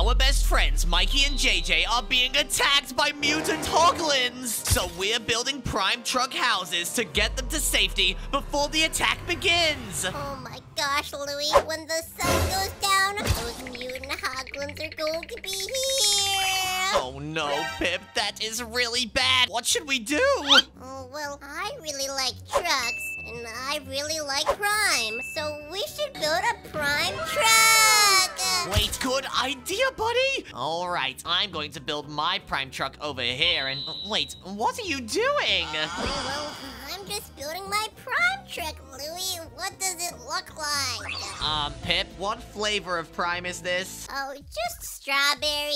Our best friends, Mikey and JJ, are being attacked by mutant hoglins. So we're building prime truck houses to get them to safety before the attack begins. Oh my gosh, Louie, when the sun goes down, those mutant hoglins are going to be here. Oh no, Pip, that is really bad. What should we do? Oh, well, I really like trucks, and I really like Prime, so we should build a Prime truck. Wait, good idea, buddy. All right, I'm going to build my prime truck over here. And wait, what are you doing? Oh, well, I'm just building my Prime truck, Louie. What does it look like? Um, Pip, what flavor of prime is this? Oh, just strawberry.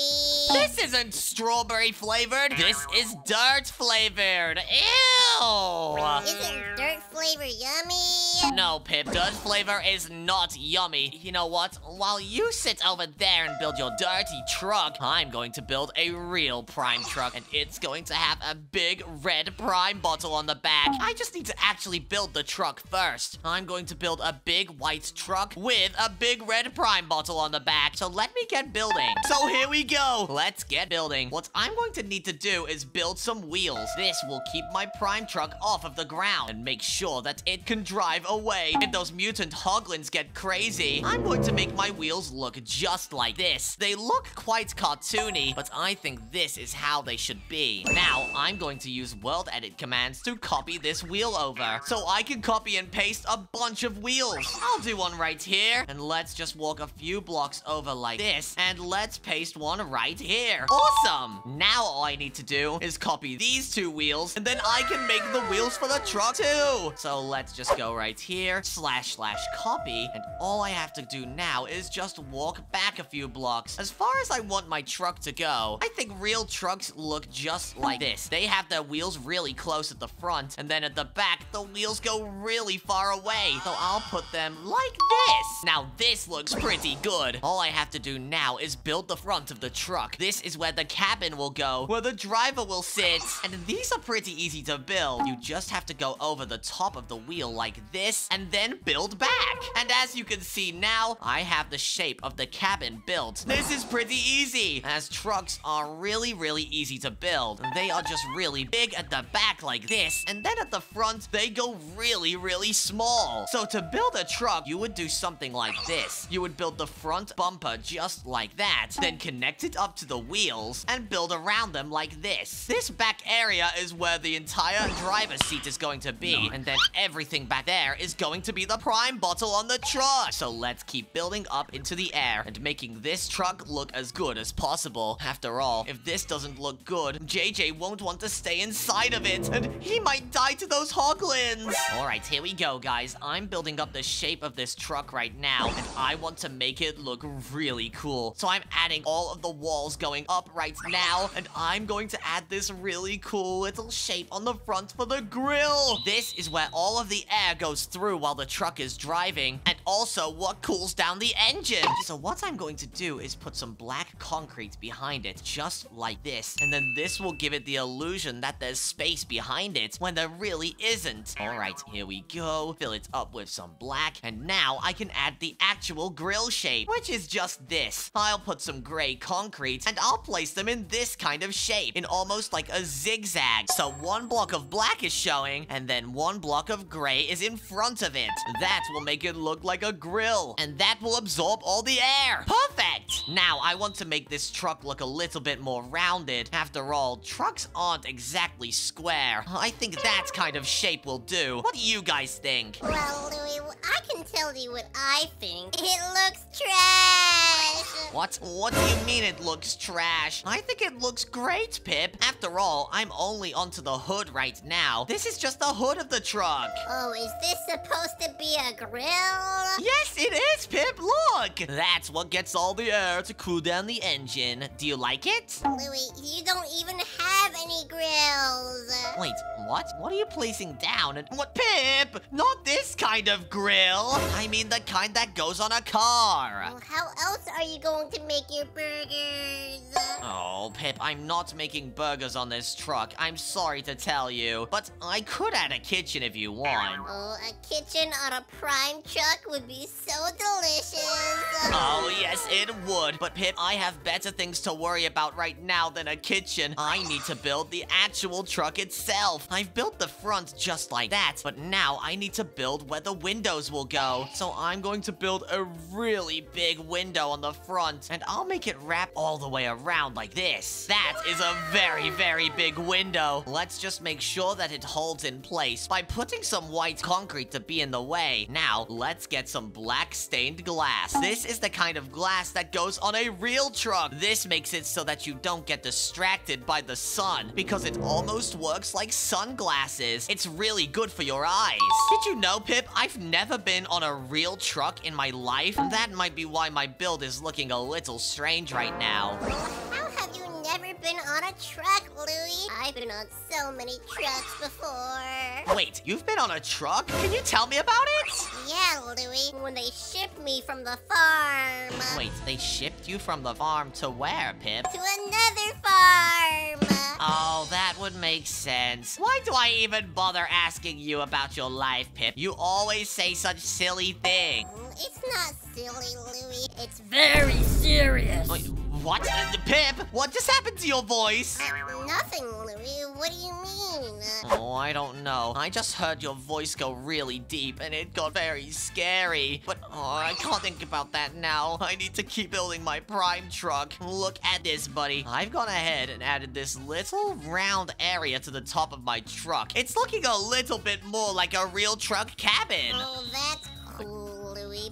This isn't strawberry flavored. This is dirt flavored. Ew. Isn't dirt flavor yummy? No, Pip, dirt flavor is not yummy. You know what? While you sit over there and build your dirty truck, I'm going to build a real prime truck, and it's going to have a big red prime bottle on the back. I just need to actually build the truck first. I'm going to build a big white truck with a big red prime bottle on the back. So let me get building. So here we go. Let's get building. What I'm going to need to do is build some wheels. This will keep my prime truck off of the ground and make sure that it can drive away. If those mutant hoglins get crazy, I'm going to make my wheels look just like this. They look quite cartoony, but I think this is how they should be. Now, I'm going to use world edit commands to copy this wheel over, so I can copy and paste a bunch of wheels. I'll do one right here, and let's just walk a few blocks over like this, and let's paste one right here. Awesome! Now all I need to do is copy these two wheels, and then I can make the wheels for the truck too. So let's just go right here, slash slash copy, and all I have to do now is just walk back a few blocks. As far as I want my truck to go, I think real trucks look just like this. They have their wheels really close at the front, and then at the back, the wheels go really far away. So I'll put them like this. Now this looks pretty good. All I have to do now is build the front of the truck. This is where the cabin will go, where the driver will sit. And these are pretty easy to build. You just have to go over the top of the wheel like this, and then build back. And as you can see now, I have the shape of the cabin built. This is pretty easy, as trucks are really, really easy to build. They are just really big at the back like this, and then at the front, they go really, really small. So to build a truck, you would do something like this. You would build the front bumper just like that, then connect it up to the wheels, and build around them like this. This back area is where the entire driver's seat is going to be, and then everything back there is going to be the prime bottle on the truck. So let's keep building up into the air and making this truck look as good as possible. After all, if this doesn't look good, JJ won't want to stay inside of it, and he might die to those hoglins. All right, here we go, guys. I'm building up the shape of this truck right now, and I want to make it look really cool. So I'm adding all of the walls going up right now, and I'm going to add this really cool little shape on the front for the grill. This is where all of the air goes through while the truck is driving, and also what cools down the engine. So what I'm going to do is put some black concrete behind it, just like this, and then this will give it the illusion that there's space behind it when there really isn't. All right, here we go. Fill it up with some black, and now I can add the actual grill shape, which is just this. I'll put some gray concrete, and I'll place them in this kind of shape, in almost like a zigzag. So one block of black is showing, and then one block of gray is in front of it. That will make it look like a grill, and that will absorb all the air. Perfect! Now, I want to make this truck look a little bit more rounded. After all, trucks aren't exactly square. I think that kind of shape will do. What do you guys think? Well, tell you what I think. It looks trash. What? What do you mean it looks trash? I think it looks great, Pip. After all, I'm only onto the hood right now. This is just the hood of the truck. Oh, is this supposed to be a grill? Yes, it is, Pip. Look! That's what gets all the air to cool down the engine. Do you like it? Louie, you don't even have any grills. Wait, what? What are you placing down? And what, Pip? Not this kind of grill. I mean the kind that goes on a car. Well, how else are you going to make your burgers? Oh, Pip, I'm not making burgers on this truck. I'm sorry to tell you. But I could add a kitchen if you want. Oh, a kitchen on a prime truck would be so delicious. Oh, yes, it would. But Pip, I have better things to worry about right now than a kitchen. I need to build the actual truck itself. I've built the front just like that, but now I need to build where the windows will go. So I'm going to build a really big window on the front, and I'll make it wrap all the way around like this. That is a very, very big window. Let's just make sure that it holds in place by putting some white concrete to be in the way. Now, let's get some black stained glass. This is the kind of glass that goes on a real truck. This makes it so that you don't get distracted by the sun because it almost works like sunglasses. It's really good for your eyes. Did you know, Pip? I've never been on a real truck in my life. And that might be why my build is looking a little strange right now. How have you never been on a truck, Louie? I've been on so many trucks before. Wait, you've been on a truck? Can you tell me about it? Yeah, Louie, when they shipped me from the farm. Wait, they shipped you from the farm to where, Pip? To another farm. Oh, would make sense. Why do I even bother asking you about your life, Pip? You always say such silly things. Mm, It's not silly, Louie. It's Very serious. Wait, what? Uh, Pip, what just happened to your voice? uh, nothing, Louie. What do you mean? Oh, I don't know. I just heard your voice go really deep and it got very scary. But oh, I can't think about that now. I need to keep building my prime truck. Look at this, buddy. I've gone ahead and added this little round area to the top of my truck. It's looking a little bit more like a real truck cabin. Oh, that's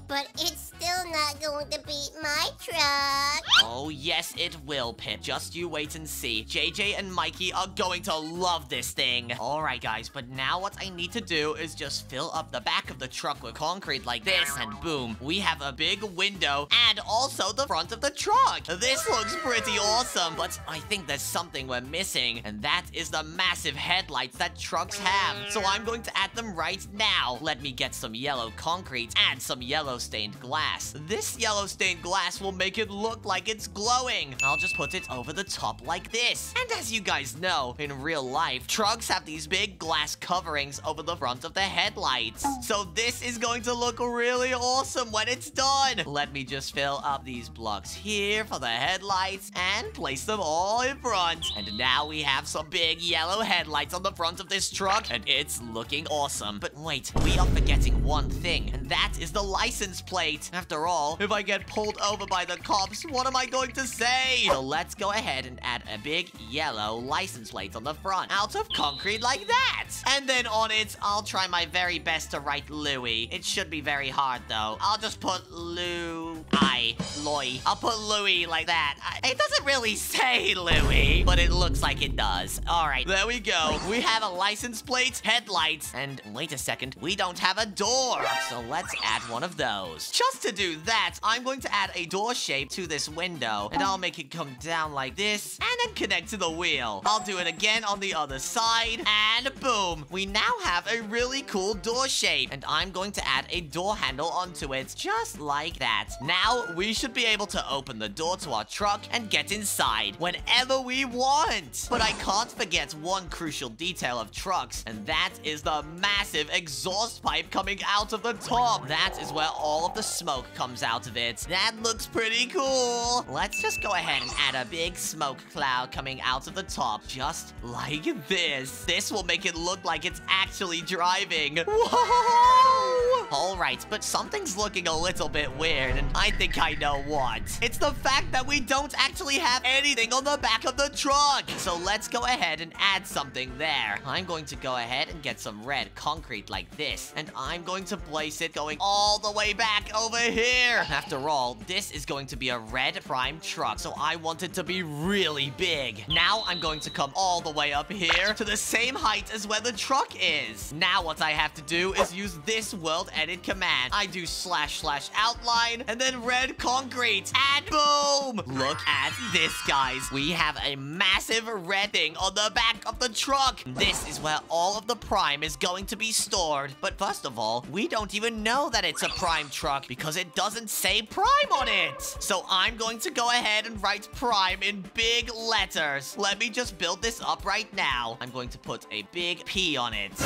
But it's still not going to beat my truck. Oh, yes, it will, Pip. Just you wait and see. JJ and Mikey are going to love this thing. All right, guys, but now what I need to do is just fill up the back of the truck with concrete like this, and boom, we have a big window and also the front of the truck. This looks pretty awesome, but I think there's something we're missing, and that is the massive headlights that trucks have. So I'm going to add them right now. Let me get some yellow concrete and some yellow stained glass. This yellow stained glass will make it look like it's glowing. I'll just put it over the top like this. And as you guys know, in real life, trucks have these big glass coverings over the front of the headlights. So this is going to look really awesome when it's done. Let me just fill up these blocks here for the headlights and place them all in front. And now we have some big yellow headlights on the front of this truck and it's looking awesome. But wait, we are forgetting one thing and that is the license plate. After all, if I get pulled over by the cops, what am I going to say? So let's go ahead and add a big yellow license plate on the front out of concrete like that. And then on it, I'll try my very best to write Louis. It should be very hard though. I'll just put Lou I Loy. I'll put Louis like that. I- It doesn't really say Louis, but it looks like it does. All right, there we go. We have a license plate, headlights, and wait a second, we don't have a door. So let's add one of those. Just to do that, I'm going to add a door shape to this window, and I'll make it come down like this, and then connect to the wheel. I'll do it again on the other side, and boom. We now have a really cool door shape, and I'm going to add a door handle onto it, just like that. Now, we should be able to open the door to our truck and get inside whenever we want. But I can't forget one crucial detail of trucks, and that is the massive exhaust pipe coming out of the top. That is where all of the smoke comes out of it. That looks pretty cool. Let's just go ahead and add a big smoke cloud coming out of the top, just like this. This will make it look like it's actually driving. Whoa! All right, but something's looking a little bit weird, and I think I know what. It's the fact that we don't actually have anything on the back of the truck. So let's go ahead and add something there. I'm going to go ahead and get some red concrete like this, and I'm going to place it going all the way back over here. After all, this is going to be a red prime truck, so I want it to be really big. Now I'm going to come all the way up here to the same height as where the truck is. Now what I have to do is use this world edit command. I do slash slash outline and then red concrete and boom. Look at this, guys. We have a massive red thing on the back of the truck. This is where all of the prime is going to be stored. But first of all, we don't even know that it's a prime truck because it doesn't say prime on it. So I'm going to go ahead and write prime in big letters. Let me just build this up right now. I'm going to put a big P on it. Ew,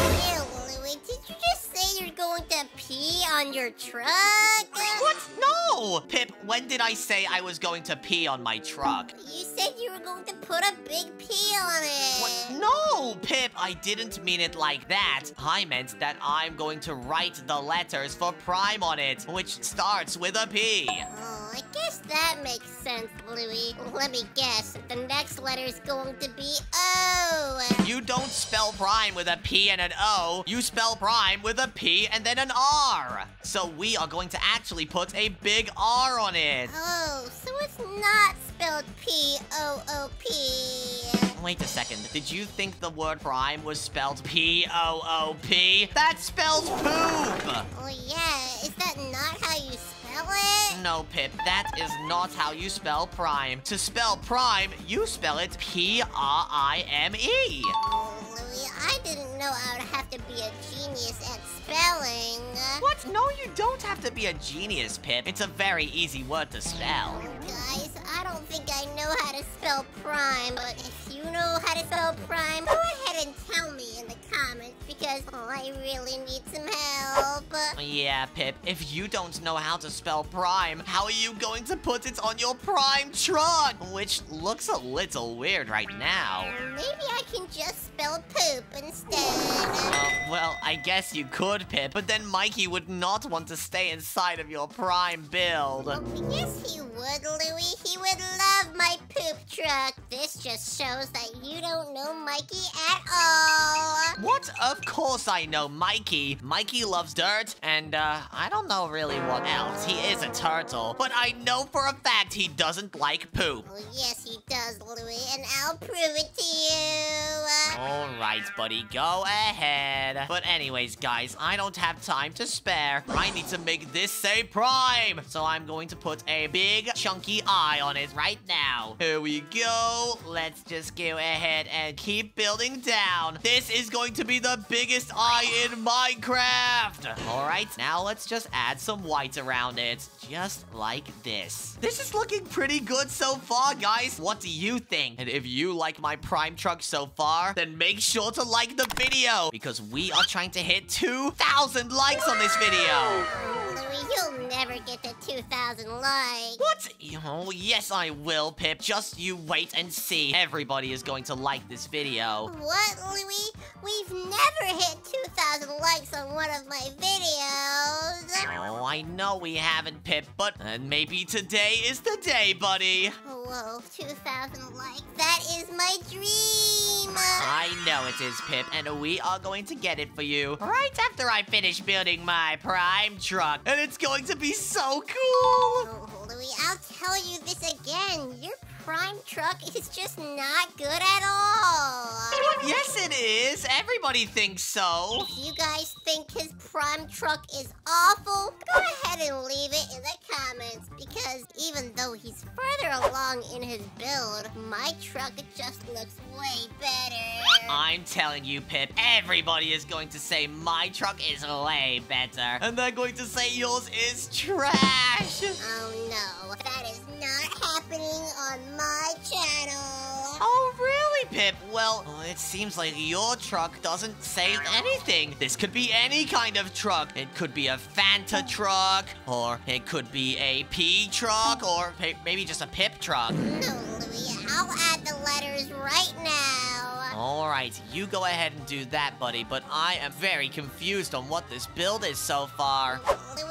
Louie, did you just say you're going to pee on your truck? What? No! Pip, when did I say I was going to pee on my truck? You said you were going to put a big on it. What? No, Pip, I didn't mean it like that. I meant that I'm going to write the letters for Prime on it, which starts with a P. Oh, guess that makes sense, Louie. Let me guess. The next letter is going to be O. You don't spell Prime with a P and an O. You spell Prime with a P and then an R. So we are going to actually put a big R on it. Oh, so it's not spelled P O O P. Wait a second. Did you think the word prime was spelled P-O-O-P? That spells poop! Oh yeah, is that not how you spell it? No, Pip, that is not how you spell prime. To spell prime, you spell it P-R-I-M-E. Oh, I didn't know I would have to be a genius at spelling. What? No, you don't have to be a genius, Pip. It's a very easy word to spell. Oh, guys, I don't think I know how to spell prime, but if you know how to spell prime, go ahead and tell me in the comments because oh, I really need some help. Yeah, Pip, if you don't know how to spell prime, how are you going to put it on your prime truck? Which looks a little weird right now. Maybe I can just spell poop instead. Uh, well, I guess you could, Pip, but then Mikey would not want to stay inside of your prime build. Yes, he would, Louie. He would love my poop truck. This just shows that you don't know Mikey at all. What? Of course I know Mikey. Mikey loves dirt, and uh, I don't know really what else. He is a turtle, but I know for a fact he doesn't like poop. Oh, yes, he does, Louie, and I'll prove it to you. All right, buddy, go ahead. But anyways, guys, I don't have time to spare. I need to make this say prime. So I'm going to put a big chunky eye on it right now. Here we go. Let's just go ahead and keep building down. This is going to be the biggest eye in Minecraft. All right, now let's just add some white around it. Just like this. This is looking pretty good so far, guys. What do you think? And if you like my prime truck so far, then make sure to like the video because we are trying to hit 2,000 likes on this video. You'll never get to 2,000 likes. What? Oh, yes, I will, Pip. Just you wait and see. Everybody is going to like this video. What, Louie? We've never hit 2,000 likes on one of my videos. Oh, I know we haven't, Pip, but uh, maybe today is the day, buddy. Whoa, 2,000 likes. That is my dream. I know it is, Pip, and we are going to get it for you right after I finish building my prime truck. And it's going to be so cool. Oh, Louie, I'll tell you this again. Your prime truck is just not good at all. Yes, it is. Everybody thinks so. If you guys think his prime truck is awful, go ahead and leave it in the comments because even though he's further along in his build, my truck just looks way better. I'm telling you, Pip, everybody is going to say my truck is way better. And they're going to say yours is trash. Oh no, that is not happening on my channel. Oh, really, Pip? Well, it seems like your truck doesn't say anything. This could be any kind of truck. It could be a Fanta truck, or it could be a P truck, or maybe just a Pip truck. No, Louie, I'll add the letters right now. All right, you go ahead and do that, buddy, but I am very confused on what this build is so far. Louie,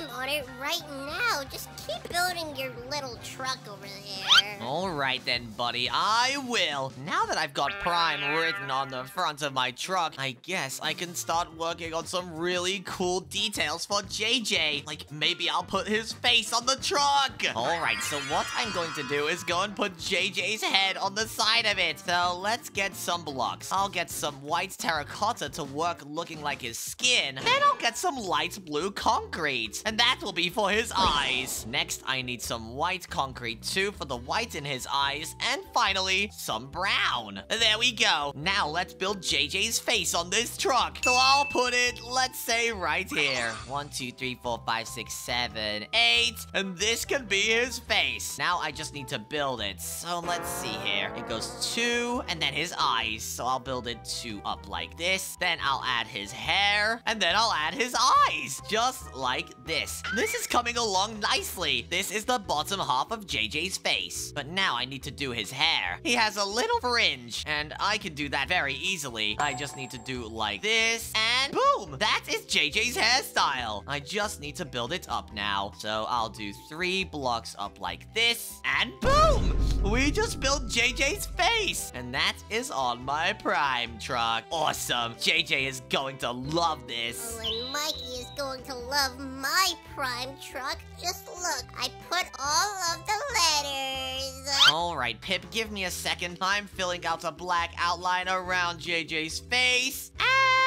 I'm on it right now. Just keep building your little truck over there. Alright then, buddy, I will. Now that I've got Prime written on the front of my truck, I guess I can start working on some really cool details for JJ. Like, maybe I'll put his face on the truck. Alright, so what I'm going to do is go and put JJ's head on the side of it. So let's get some blocks. I'll get some white terracotta to work looking like his skin. Then I'll get some light blue concrete. And that will be for his eyes. Next, I need some white concrete too for the white in his eyes. And finally, some brown. There we go. Now let's build JJ's face on this truck. So I'll put it, let's say, right here. One, two, three, four, five, six, seven, eight. And this can be his face. Now I just need to build it. So let's see here. It goes two, and then his eyes. So I'll build it two up like this. Then I'll add his hair, and then I'll add his eyes. Just like this. This is coming along nicely. This is the bottom half of JJ's face. But now I need to do his hair. He has a little fringe, and I can do that very easily. I just need to do like this, and boom! That is JJ's hairstyle. I just need to build it up now. So I'll do three blocks up like this, and boom! We just built JJ's face, and that is on my Prime truck. Awesome. JJ is going to love this. Oh, and Mikey is going to love my prime truck. Just look, I put all of the letters. All right, Pip, give me a second. I'm filling out the black outline around JJ's face. And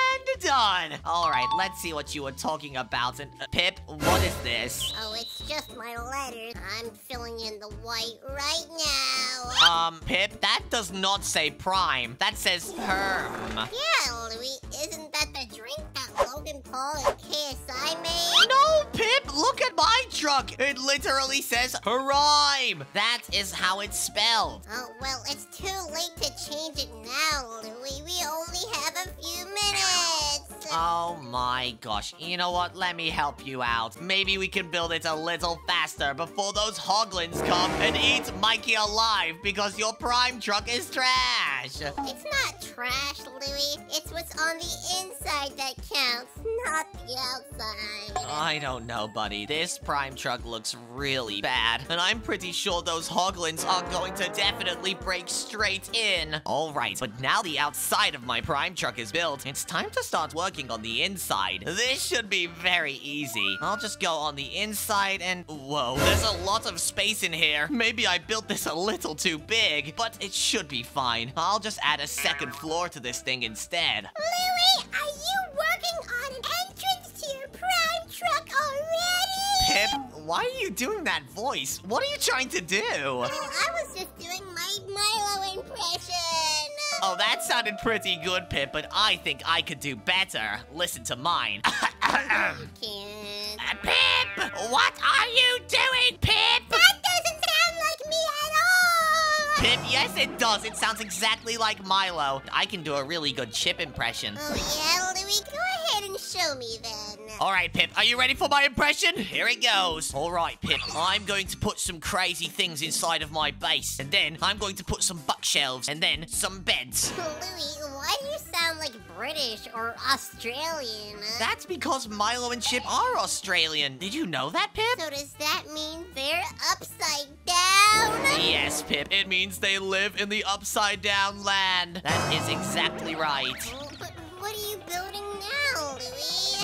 done. All right, let's see what you were talking about. And uh, Pip, what is this? Oh, it's just my letters. I'm filling in the white right now. Um, Pip, that does not say prime. That says perm. Yeah, Louie, isn't Logan Paul and KSI made? No, Pip, look at my truck. It literally says prime. That is how it's spelled. Oh, well, it's too late to change it now, Louie. We only have a few minutes. Oh my gosh. You know what? Let me help you out. Maybe we can build it a little faster before those hoglins come and eat Mikey alive because your prime truck is trash. It's not trash, Louie. It's what's on the inside that counts, not the outside. I don't know, buddy. This prime truck looks really bad, and I'm pretty sure those hoglins are going to definitely break straight in. All right, but now the outside of my prime truck is built, it's time to start working on the inside. This should be very easy. I'll just go on the inside and... Whoa, there's a lot of space in here. Maybe I built this a little too big, but it should be fine. I'll just add a second floor to this thing instead. Louie, are you working on an entrance to your prime truck already? Pip, why are you doing that voice? What are you trying to do? Well, I was just doing my Milo impression. Oh, that sounded pretty good, Pip, but I think I could do better. Listen to mine. Uh, Pip! What are you doing, Pip? That doesn't sound like me at all. Pip, yes it does. It sounds exactly like Milo. I can do a really good chip impression. Oh yeah, Louie, go ahead and show me then. All right, Pip, are you ready for my impression? Here it goes. All right, Pip, I'm going to put some crazy things inside of my base. And then I'm going to put some bookshelves and then some beds. Louie, why do you sound like British or Australian? That's because Milo and Chip are Australian. Did you know that, Pip? So does that mean they're upside down? Yes, Pip. It means they live in the upside down land. That is exactly right. Oh, But what are you building?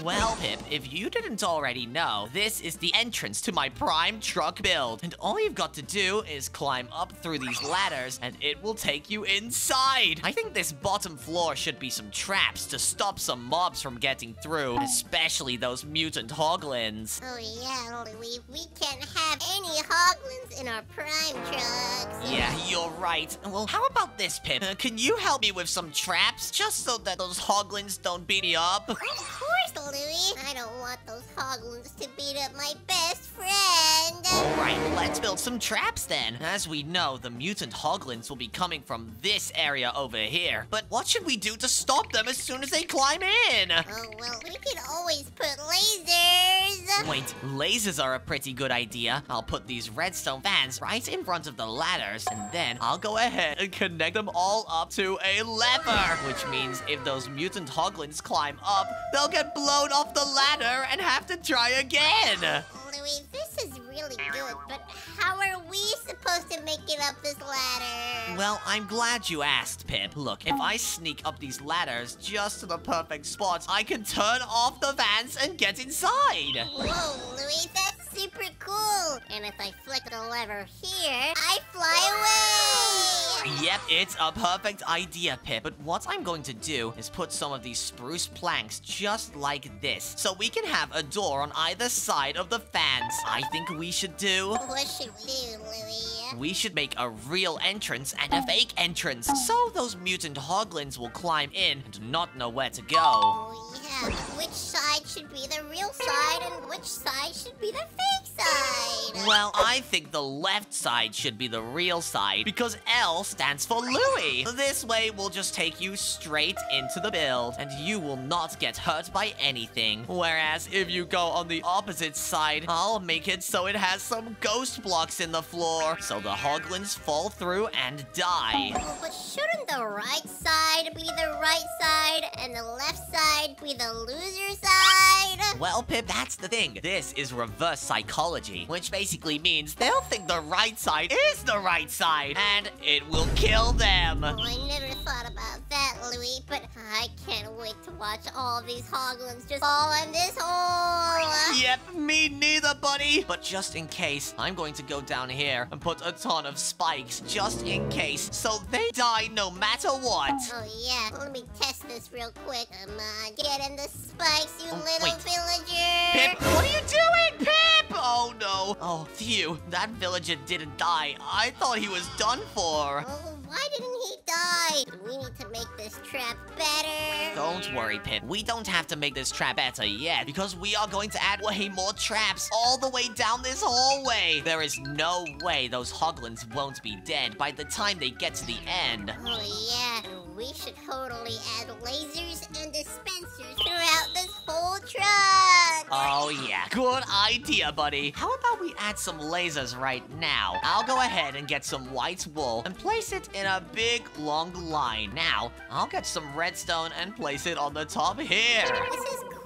Well, Pip, if you didn't already know, this is the entrance to my prime truck build. And all you've got to do is climb up through these ladders and it will take you inside. I think this bottom floor should be some traps to stop some mobs from getting through, especially those mutant hoglins. Oh yeah, Louie, we can't have any hoglins in our prime trucks. Yeah, you're right. Well, how about this, Pip? Uh, can you help me with some traps just so that those hoglins don't beat me up? Of course, Louie. I don't want those hoglins to beat up my best friend. Alright, let's build some traps then. As we know, the mutant hoglins will be coming from this area over here. But what should we do to stop them as soon as they climb in? Oh, well, we can always put lasers. Wait, lasers are a pretty good idea. I'll put these redstone fans right in front of the ladders, and then I'll go ahead and connect them all up to a lever. Which means if those mutant hoglins climb up, they'll get blown off the ladder and have to try again. Louie, this is really good, but how are we supposed to make it up this ladder? Well, I'm glad you asked, Pip. Look, if I sneak up these ladders just to the perfect spots, I can turn off the vents and get inside. Whoa, Louie, that's super cool. And if I flick the lever here, I fly away. Yep, it's a perfect idea, Pip. But what I'm going to do is put some of these spruce planks just like this, so we can have a door on either side of the fans. I think we should do... What should we do, Louie? We should make a real entrance and a fake entrance, so those mutant hoglins will climb in and not know where to go. Oh, Yeah. Which side should be the real side and which side should be the fake side? Well, I think the left side should be the real side because L stands for Louie. This way, we'll just take you straight into the build and you will not get hurt by anything. Whereas if you go on the opposite side, I'll make it so it has some ghost blocks in the floor so the hoglins fall through and die. But shouldn't the right side be the right side and the left side be the loser side? Well, Pip, that's the thing. This is reverse psychology, which basically means they'll think the right side is the right side, and it will kill them. Oh, I never thought about that, Louie, but I can't wait to watch all these hoglins just fall in this hole. Yep, me neither, buddy. But just in case, I'm going to go down here and put a ton of spikes, just in case, so they die no matter what. Oh, yeah. Let me test this real quick. Come on, get in the spikes, you Oh, little wait. villager. Pip, what are you doing, Pip? Oh, no. Oh, phew. That villager didn't die. I thought he was done for. Oh, why didn't he die? We need to make this trap better. Don't worry, Pip. We don't have to make this trap better yet, because we are going to add way more traps all the way down this hallway. There is no way those hoglins won't be dead by the time they get to the end. Oh, yeah. We should totally add lasers and dispensers throughout this whole truck. Oh, yeah. Good idea, buddy. How about we add some lasers right now? I'll go ahead and get some white wool and place it in a big, long line. Now, I'll get some redstone and place it on the top here. This is cool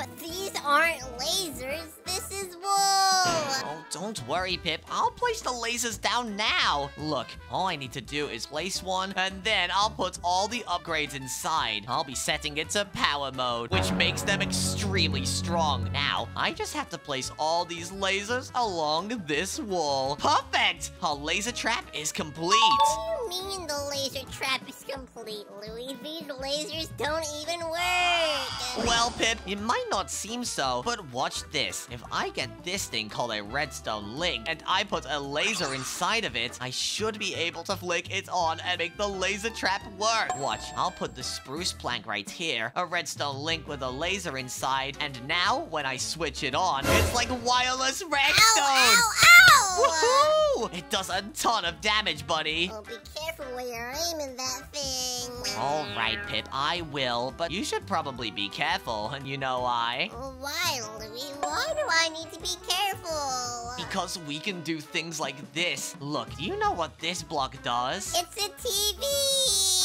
but these aren't lasers. This is wool. Oh, don't worry, Pip. I'll place the lasers down now. Look, all I need to do is place one, and then I'll put all the upgrades inside. I'll be setting it to power mode, which makes them extremely strong. Now, I just have to place all these lasers along this wall. Perfect! Our laser trap is complete. What do you mean the laser trap is complete, Louie? These lasers don't even work. Well, Pip, it might not seem so, but watch this. If I get this thing called a redstone link, and I put a laser inside of it, I should be able to flick it on and make the laser trap work. Watch, I'll put the spruce plank right here, a redstone link with a laser inside, and now, when I switch it on, it's like wireless redstone! Ow, ow, ow! Woohoo! It does a ton of damage, buddy. Oh, careful where you're aiming that thing. All right, Pip, I will, but you should probably be careful, and you know why? Why, Louie? Why do I need to be careful? Because we can do things like this. Look, do you know what this block does? It's a TV.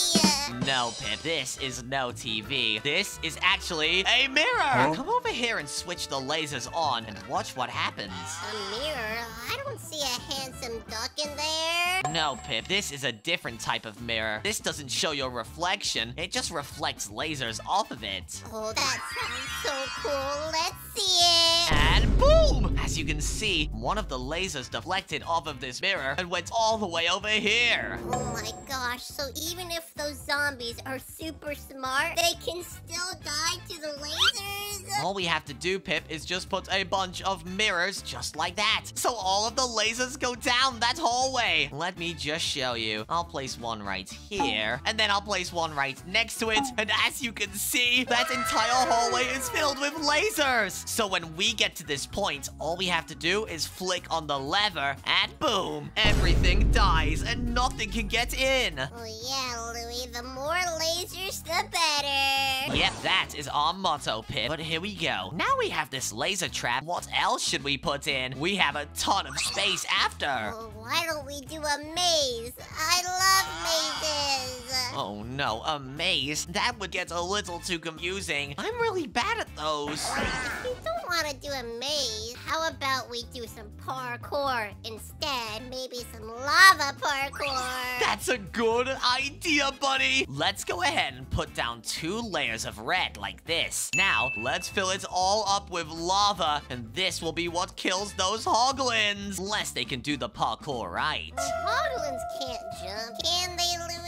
No, Pip, this is no TV. This is actually a mirror! Come over here and switch the lasers on and watch what happens. A mirror? I don't see a handsome duck in there. No, Pip, this is a different type of mirror. This doesn't show your reflection, it just reflects lasers off of it. Oh, that sounds so cool. Let's see it. And boom! As you can see, one of the lasers deflected off of this mirror and went all the way over here. Oh my gosh, so even if those zombies are super smart, they can still die to the lasers? All we have to do, Pip, is just put a bunch of mirrors just like that. So all of the lasers go down that hallway. Let me just show you. I'll place one right here, and then I'll place one right next to it. And as you can see, that entire hallway is filled with lasers. So when we get to this point, all we have to do is flick on the lever, and boom, everything dies, and nothing can get in. Oh yeah, Louie, the more lasers, the better. Yep, that is our motto, Pip. But here we go. Now we have this laser trap. What else should we put in? We have a ton of space after. Oh, why don't we do a maze? I love mazes. Oh no, a maze? That would get a little too confusing. I'm really bad at those. If you don't want to do a maze, how about we do some parkour instead? Maybe some lava parkour. That's a good idea, buddy. Let's go ahead and put down two layers of red like this. Now, let's fill it all up with lava, and this will be what kills those hoglins. Unless they can do the parkour right. Hoglins can't jump, can they, Louie?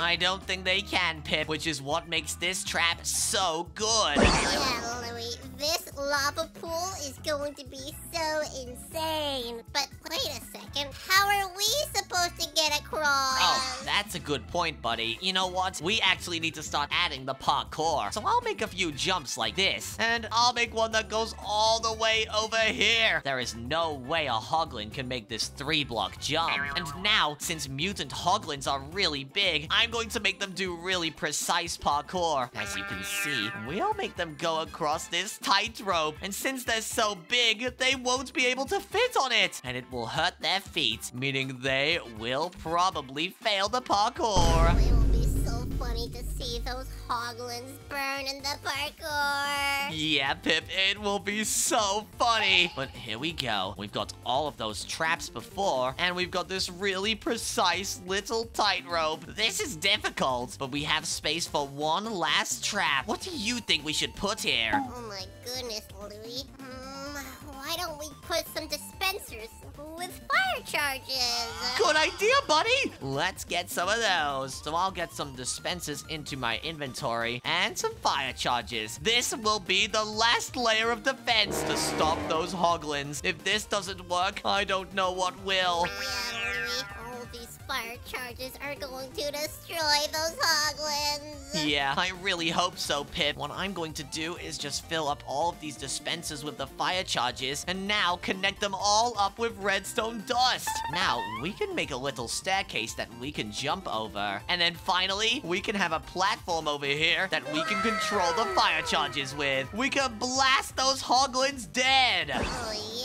I don't think they can, Pip, which is what makes this trap so good. Yeah, Louie, this lava pool is going to be so insane. But wait a second, how are we supposed to get across? Oh, that's a good point, buddy. You know what? We actually need to start adding the parkour. So I'll make a few jumps like this, and I'll make one that goes all the way over here. There is no way a hoglin can make this three-block jump. And now, since mutant hoglins are really big, I'm going to make them do really precise parkour. As you can see, we'll make them go across this tightrope, and since they're so big, they won't be able to fit on it, and it will hurt their feet, meaning they will probably fail the parkour. It will be so funny to see those hoglins burn in the parkour. Yeah, Pip, it will be so funny. But here we go. We've got all of those traps before, and we've got this really precise little tightrope. This is difficult, but we have space for one last trap. What do you think we should put here? Oh my goodness, Louie. Hmm. Why don't we put some dispensers with fire charges? Good idea, buddy! Let's get some of those. So I'll get some dispensers into my inventory and some fire charges. This will be the last layer of defense to stop those hoglins. If this doesn't work, I don't know what will. Um, fire charges are going to destroy those hoglins. Yeah, I really hope so, Pip. What I'm going to do is just fill up all of these dispensers with the fire charges, and now connect them all up with redstone dust. Now, we can make a little staircase that we can jump over. And then finally, we can have a platform over here that we can control the fire charges with. We can blast those hoglins dead. Oh yeah,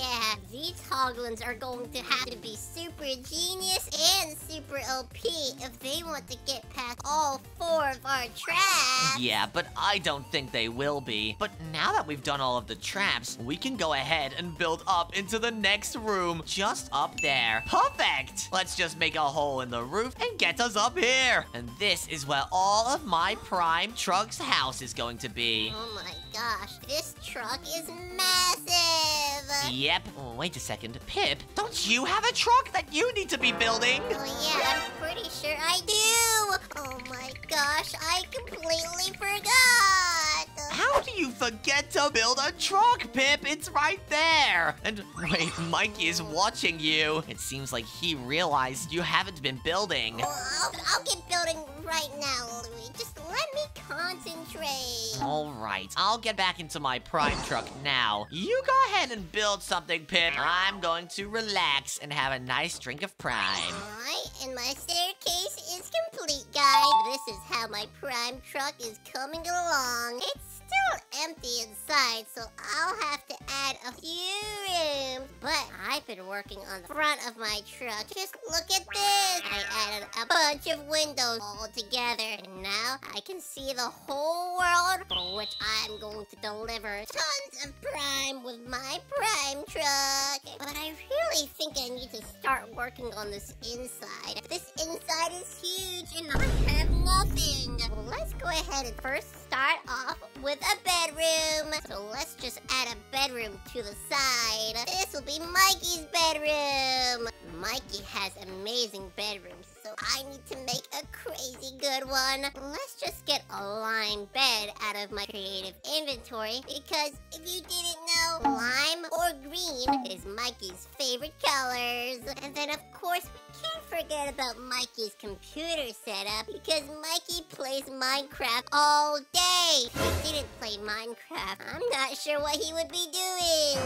these hoglins are going to have to be super genius and super OP if they want to get past all four of our traps. Yeah, but I don't think they will be. But now that we've done all of the traps, we can go ahead and build up into the next room, just up there. Perfect! Let's just make a hole in the roof and get us up here. And this is where all of my Prime Truck's house is going to be. Oh my gosh, this truck is massive. Yep. Oh, wait a second. Pip, don't you have a truck that you need to be building? Oh yeah, I'm pretty sure I do. Oh my gosh, I completely forgot. How do you forget to build a truck, Pip? It's right there. And wait, Mikey is watching you. It seems like he realized you haven't been building. Well, I'll, I'll get building right now, Louie. Just let me concentrate. All right, I'll get back into my prime truck now. You go ahead and build something, Pip. I'm going to relax and have a nice drink of prime. Alright, and my staircase is complete, guys. This is how my prime truck is coming along. It's still empty inside, so I'll have to add a few rooms. But I've been working on the front of my truck. Just look at this. I added a bunch of windows all together. And now I can see the whole world for which I'm going to deliver tons of prime with my prime truck. But I really think I need to start working on this inside. This inside is huge and I have nothing. Well, let's go ahead and first start off with a bedroom. So let's just add a bedroom to the side. This will be Mikey's bedroom. Mikey has amazing bedrooms, so I need to make a crazy good one. Let's just get a lime bed out of my creative inventory because if you didn't know, lime or green is Mikey's favorite colors. And then of course, we can't forget about Mikey's computer setup because Mikey plays Minecraft all day. If he didn't play Minecraft, I'm not sure what he would be doing.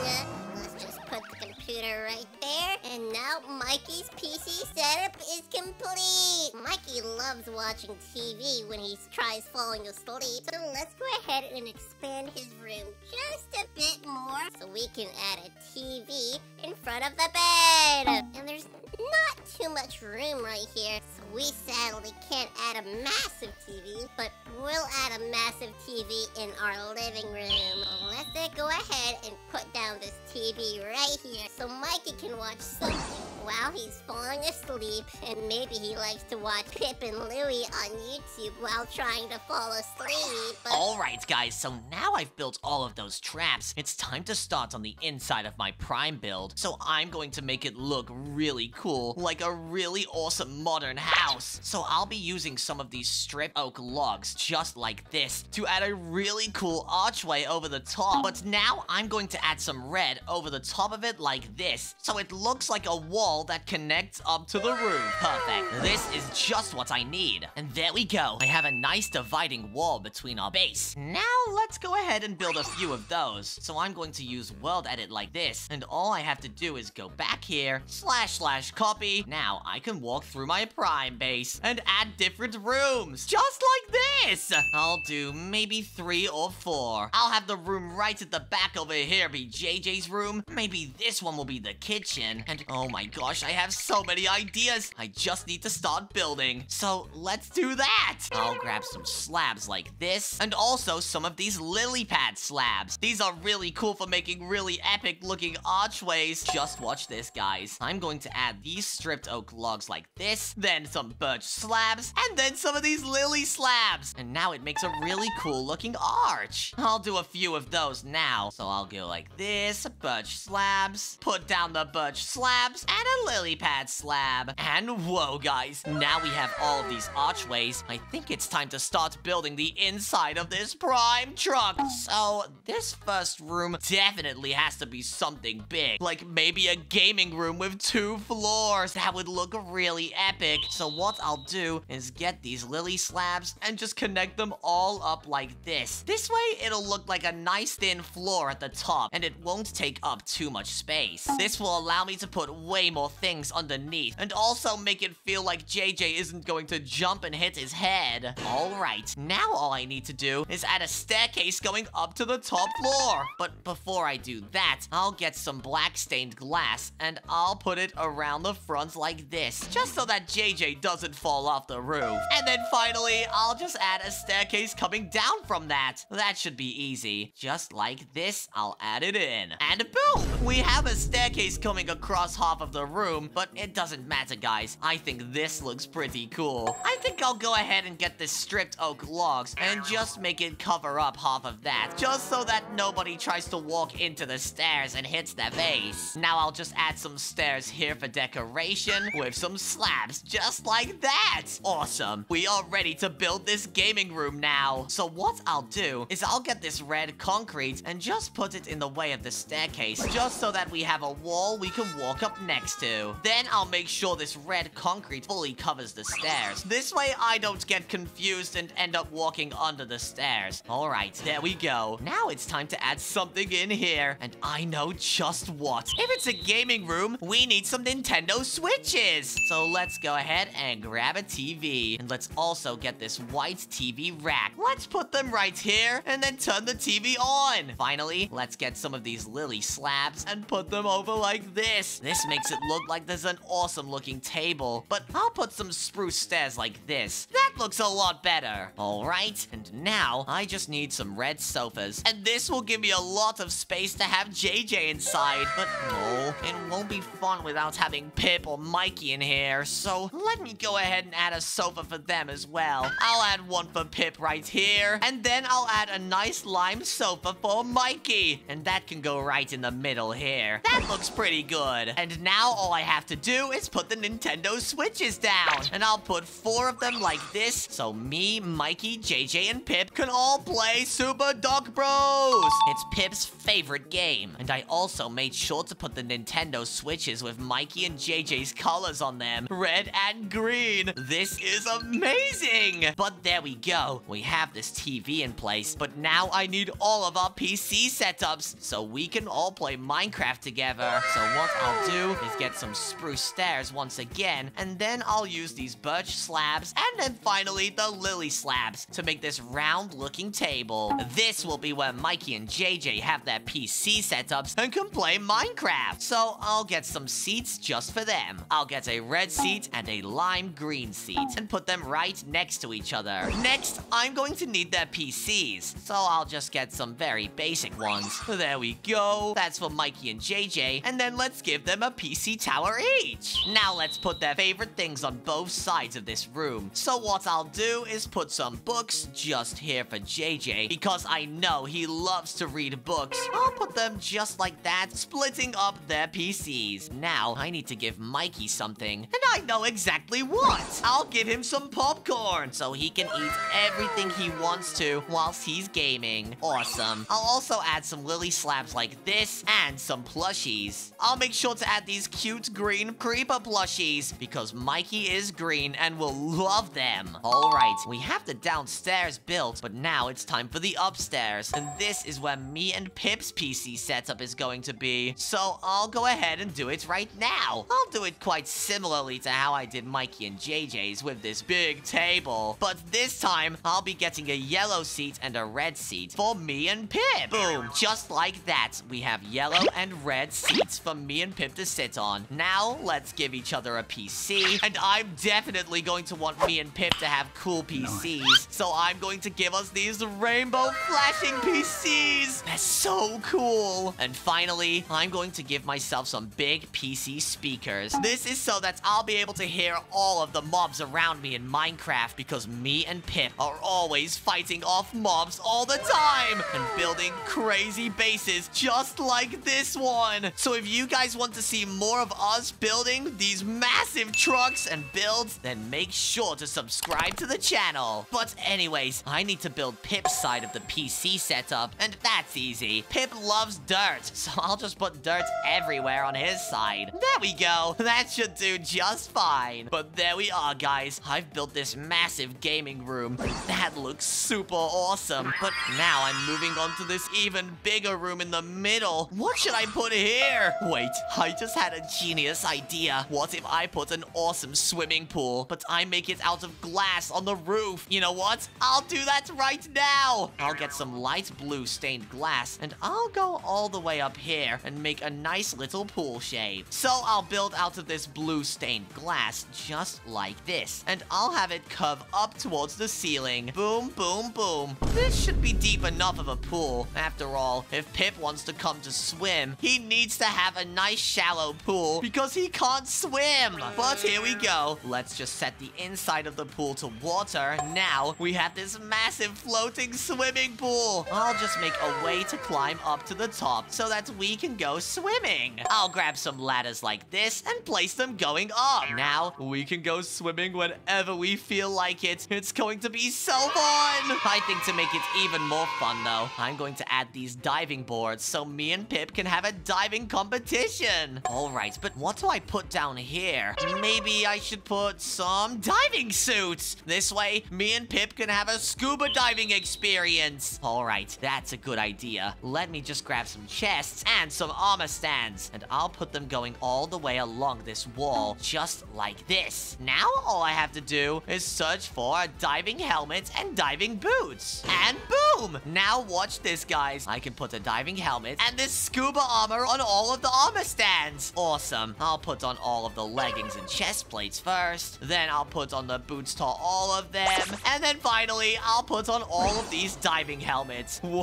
Let's just put the computer right there. And now Mikey's PC setup is complete. Mikey loves watching TV when he tries falling asleep. So let's go ahead and expand his room just a bit more so we can add a TV in front of the bed. And there's not too much room right here, so we sadly can't add a massive TV, but we'll add a massive TV in our living room. Let's go ahead and put down this TV right here so Mikey can watch something while he's falling asleep, and maybe he likes to watch Pip and Louie on YouTube while trying to fall asleep. Alright guys, so now I've built all of those traps, it's time to start on the inside of my Prime build. So I'm going to make it look really cool, like a really awesome modern house. So I'll be using some of these strip oak logs, just like this, to add a really cool archway over the top. But now I'm going to add some red over the top of it like this, so it looks like a wall that connects up to the roof. Perfect. This is just what I need. And there we go. I have a nice dividing wall between our base. Now let's go ahead and build a few of those. So I'm going to use world edit like this. And all I have to do is go back here, slash slash copy. Now I can walk through my prime base and add different rooms. Just like this. I'll do maybe three or four. I'll have the room right at the back over here be JJ's room. Maybe this one will be the kitchen. And oh my gosh, I have so many ideas. I just need to start building. So let's do that. I'll grab some slabs like this and also some of these lily pad slabs. These are really cool for making really epic looking archways. Just watch this, guys. I'm going to add these stripped oak logs like this, then some birch slabs, and then some of these lily slabs. And now it makes a really cool looking arch. I'll do a few of those now. So I'll go like this, birch slabs, put down the birch slabs, and a lily pad slab. And whoa, guys, now we have all of these archways. I think it's time to start building the inside of this prime truck. So this first room definitely has to be something big, like maybe a gaming room with two floors. That would look really epic. So what I'll do is get these lily slabs and just connect them all up like this. This way, it'll look like a nice thin floor at the top, and it won't take up too much space. This will allow me to put way more things underneath, and also make it feel like JJ isn't going to jump and hit his head. Alright, now all I need to do is add a staircase going up to the top floor. But before I do that, I'll get some black stained glass, and I'll put it around the front like this, just so that JJ doesn't fall off the roof. And then finally, I'll just add a staircase coming down from that. That should be easy. Just like this, I'll add it in. And boom! We have a staircase coming across half of the room, but it doesn't matter, guys. I think this looks pretty cool. I think I'll go ahead and get the stripped oak logs and just make it cover up half of that, just so that nobody tries to walk into the stairs and hits their base. Now I'll just add some stairs here for decoration with some slabs, just like that. Awesome. We are ready to build this gaming room now. So what I'll do is I'll get this red concrete and just put it in the way of the staircase, just so that we have a wall we can walk up next to. Then I'll make sure this red concrete fully covers the stairs. This way I don't get confused and end up walking under the stairs. All right, there we go. Now it's time to add something in here, and I know just what. If it's a gaming room, we need some Nintendo Switches. So let's go ahead and grab a TV, and let's also get this white TV rack. Let's put them right here, and then turn the TV on. Finally, let's get some of these lily slabs and put them over like this. This makes it look like there's an awesome looking table, but I'll put some spruce stairs like this. That looks a lot better. All right, and now I just need some red sofas, and this will give me a lot of space to have JJ inside, but no, it won't be fun without having Pip or Mikey in here, so let me go ahead and add a sofa for them as well. I'll add one for Pip right here, and then I'll add a nice lime sofa for Mikey, and that can go right in the middle here. That looks pretty good. And now all I have to do is put the Nintendo Switches down, and I'll put four of them like this, so me, Mikey, JJ, and Pip can all play Super Duck Bros. It's Pip's favorite game, and I also made sure to put the Nintendo Switches with Mikey and JJ's colors on them, red and green. This is amazing! But there we go. We have this TV in place, but now I need all of our PC setups so we can all play Minecraft together. So what I'll do is get get some spruce stairs once again, and then I'll use these birch slabs, and then finally the lily slabs to make this round-looking table. This will be where Mikey and JJ have their PC setups and can play Minecraft. So I'll get some seats just for them. I'll get a red seat and a lime green seat and put them right next to each other. Next, I'm going to need their PCs, so I'll just get some very basic ones. There we go. That's for Mikey and JJ, and then let's give them a PC tower each. Now let's put their favorite things on both sides of this room. So what I'll do is put some books just here for JJ, because I know he loves to read books. I'll put them just like that, splitting up their PCs. Now, I need to give Mikey something, and I know exactly what. I'll give him some popcorn, so he can eat everything he wants to whilst he's gaming. Awesome. I'll also add some lily slabs like this, and some plushies. I'll make sure to add these cute green creeper plushies, because Mikey is green and will love them. Alright, we have the downstairs built, but now it's time for the upstairs. And this is where me and Pip's PC setup is going to be. So I'll go ahead and do it right now. I'll do it quite similarly to how I did Mikey and JJ's with this big table. But this time, I'll be getting a yellow seat and a red seat for me and Pip. Boom, just like that. We have yellow and red seats for me and Pip to sit on. Now, let's give each other a PC. And I'm definitely going to want me and Pip to have cool PCs. So I'm going to give us these rainbow flashing PCs. That's so cool. And finally, I'm going to give myself some big PC speakers. This is so that I'll be able to hear all of the mobs around me in Minecraft because me and Pip are always fighting off mobs all the time and building crazy bases just like this one. So if you guys want to see more of us building these massive trucks and builds, then make sure to subscribe to the channel. But anyways, I need to build Pip's side of the PC setup, and that's easy. Pip loves dirt, so I'll just put dirt everywhere on his side. There we go. That should do just fine. But there we are, guys. I've built this massive gaming room. That looks super awesome. But now I'm moving on to this even bigger room in the middle. What should I put here? Wait, I just had a genius idea. What if I put an awesome swimming pool, but I make it out of glass on the roof? You know what? I'll do that right now. I'll get some light blue stained glass, and I'll go all the way up here and make a nice little pool shape. So I'll build out of this blue stained glass just like this, and I'll have it curve up towards the ceiling. Boom, boom, boom. This should be deep enough of a pool. After all, if Pip wants to come to swim, he needs to have a nice shallow pool because he can't swim. But here we go. Let's just set the inside of the pool to water. Now we have this massive floating swimming pool. I'll just make a way to climb up to the top so that we can go swimming. I'll grab some ladders like this and place them going up. Now we can go swimming whenever we feel like it. It's going to be so fun. I think to make it even more fun though, I'm going to add these diving boards so me and Pip can have a diving competition. All right, but what do I put down here? Maybe I should put some diving suits. This way, me and Pip can have a scuba diving experience. All right, that's a good idea. Let me just grab some chests and some armor stands, and I'll put them going all the way along this wall, just like this. Now, all I have to do is search for a diving helmet and diving boots. And boom! Now watch this, guys. I can put a diving helmet and this scuba armor on all of the armor stands. Awesome. I'll put on all of the leggings and chest plates first. Then I'll put on the boots to all of them. And then finally, I'll put on all of these diving helmets. Whoa.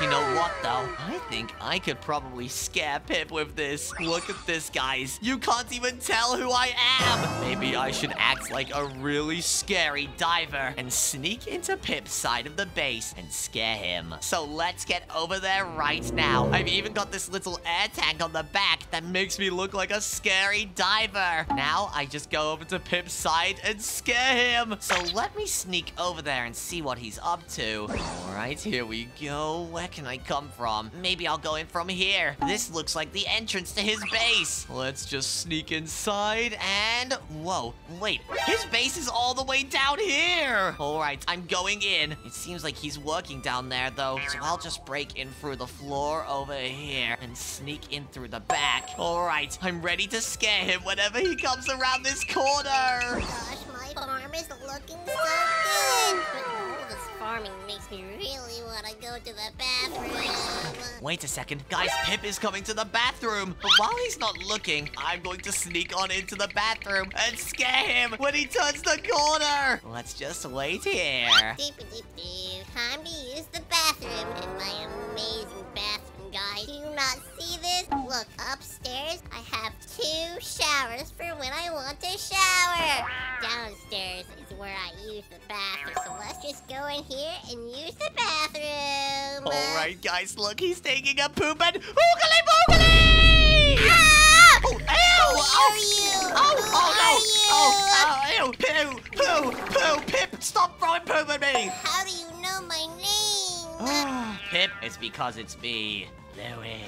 You know what, though? I think I could probably scare Pip with this. Look at this, guys. You can't even tell who I am. Maybe I should act like a really scary diver and sneak into Pip's side of the base and scare him. So let's get over there right now. I've even got this little air tank on the back that makes me look like a scary diver. Now I just go over to Pip's side and scare him. So let me sneak over there and see what he's up to. All right, here we go. Where can I come from? Maybe I'll go in from here. This looks like the entrance to his base. Let's just sneak inside and... Whoa, wait. His base is all the way down here. All right, I'm going in. It seems like he's working down there, though. So I'll just break in through the floor over here and sneak in through the back. All right, I'm ready to scare him whenever he comes around this corner. Gosh, my farm is looking so good. But all this farming makes me really want to go to the bathroom. Wait a second. Guys, Pip is coming to the bathroom. But while he's not looking, I'm going to sneak on into the bathroom and scare him when he turns the corner. Let's just wait here. Deep deep deep. Time to use the bathroom in my amazing bathroom, guys. Do you not see this? Look, upstairs, I have two showers for when I want to shower. Downstairs is where I use the bathroom. So let's just go in here and use the bathroom. All uh, right, guys, look, he's taking a poop and oogly boogly! Ah! Oh, ew! Who oh, are you? Oh, Who oh, no! are oh, you? Oh, oh, ew! Poo, poo, poo! Pip, stop throwing poop at me! How do you know my name? Ah, Pip, it's because it's me, Louie.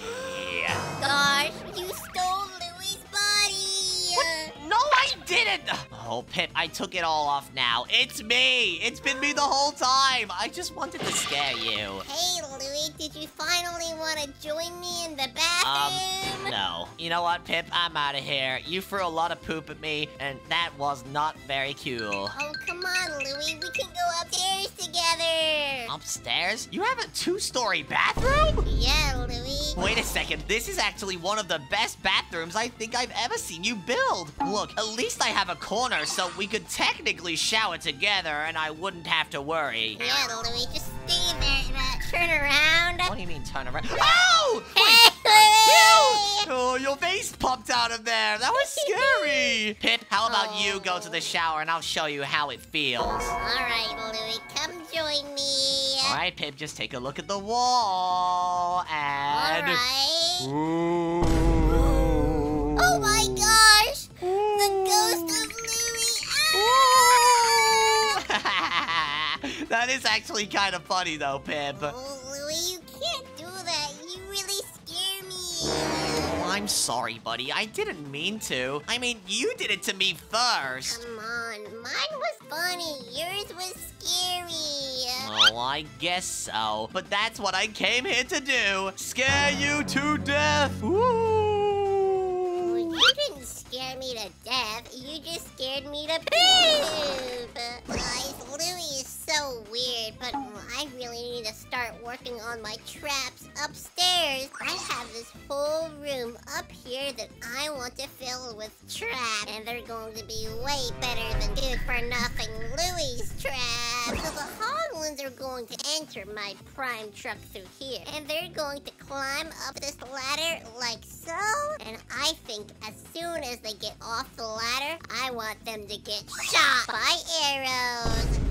Gosh, you stole Louie's body. No, I didn't! Oh, Pip, I took it all off now. It's me! It's been me the whole time! I just wanted to scare you. Hey, Louie, did you finally want to join me in the bathroom? Um, no. You know what, Pip? I'm out of here. You threw a lot of poop at me, and that was not very cool. Oh, come on, Louie. We can together. Upstairs? You have a two-story bathroom? Yeah, Louie. Wait a second, this is actually one of the best bathrooms I think I've ever seen you build. Look, at least I have a corner so we could technically shower together and I wouldn't have to worry. Yeah, Louie, just stay there and uh, turn around. What do you mean turn around? Oh! Hey, Ew! Louie! Oh, your face popped out of there. That was scary. Pip, how about you go to the shower and I'll show you how it feels. All right, Louie, come join me. All right, Pip, just take a look at the wall and... right. Ooh. Oh my gosh! The ghost of Louie! Ah! that is actually kind of funny though, Pip. Oh, Louie, Oh, I'm sorry, buddy. I didn't mean to. I mean, you did it to me first. Come on, mine was funny. Yours was scary. Oh, I guess so. But that's what I came here to do. Scare you to death. Ooh. You didn't scare me to death. You just scared me to poop. Guys, Louie is so weird, but I really need to start working on my traps upstairs. I have this whole room up here that I want to fill with traps, and they're going to be way better than good for nothing Louie's traps. So the Hoglins are going to enter my prime truck through here, and they're going to climb up this ladder like so. And I think as soon as they get off the ladder, I want them to get shot by arrows.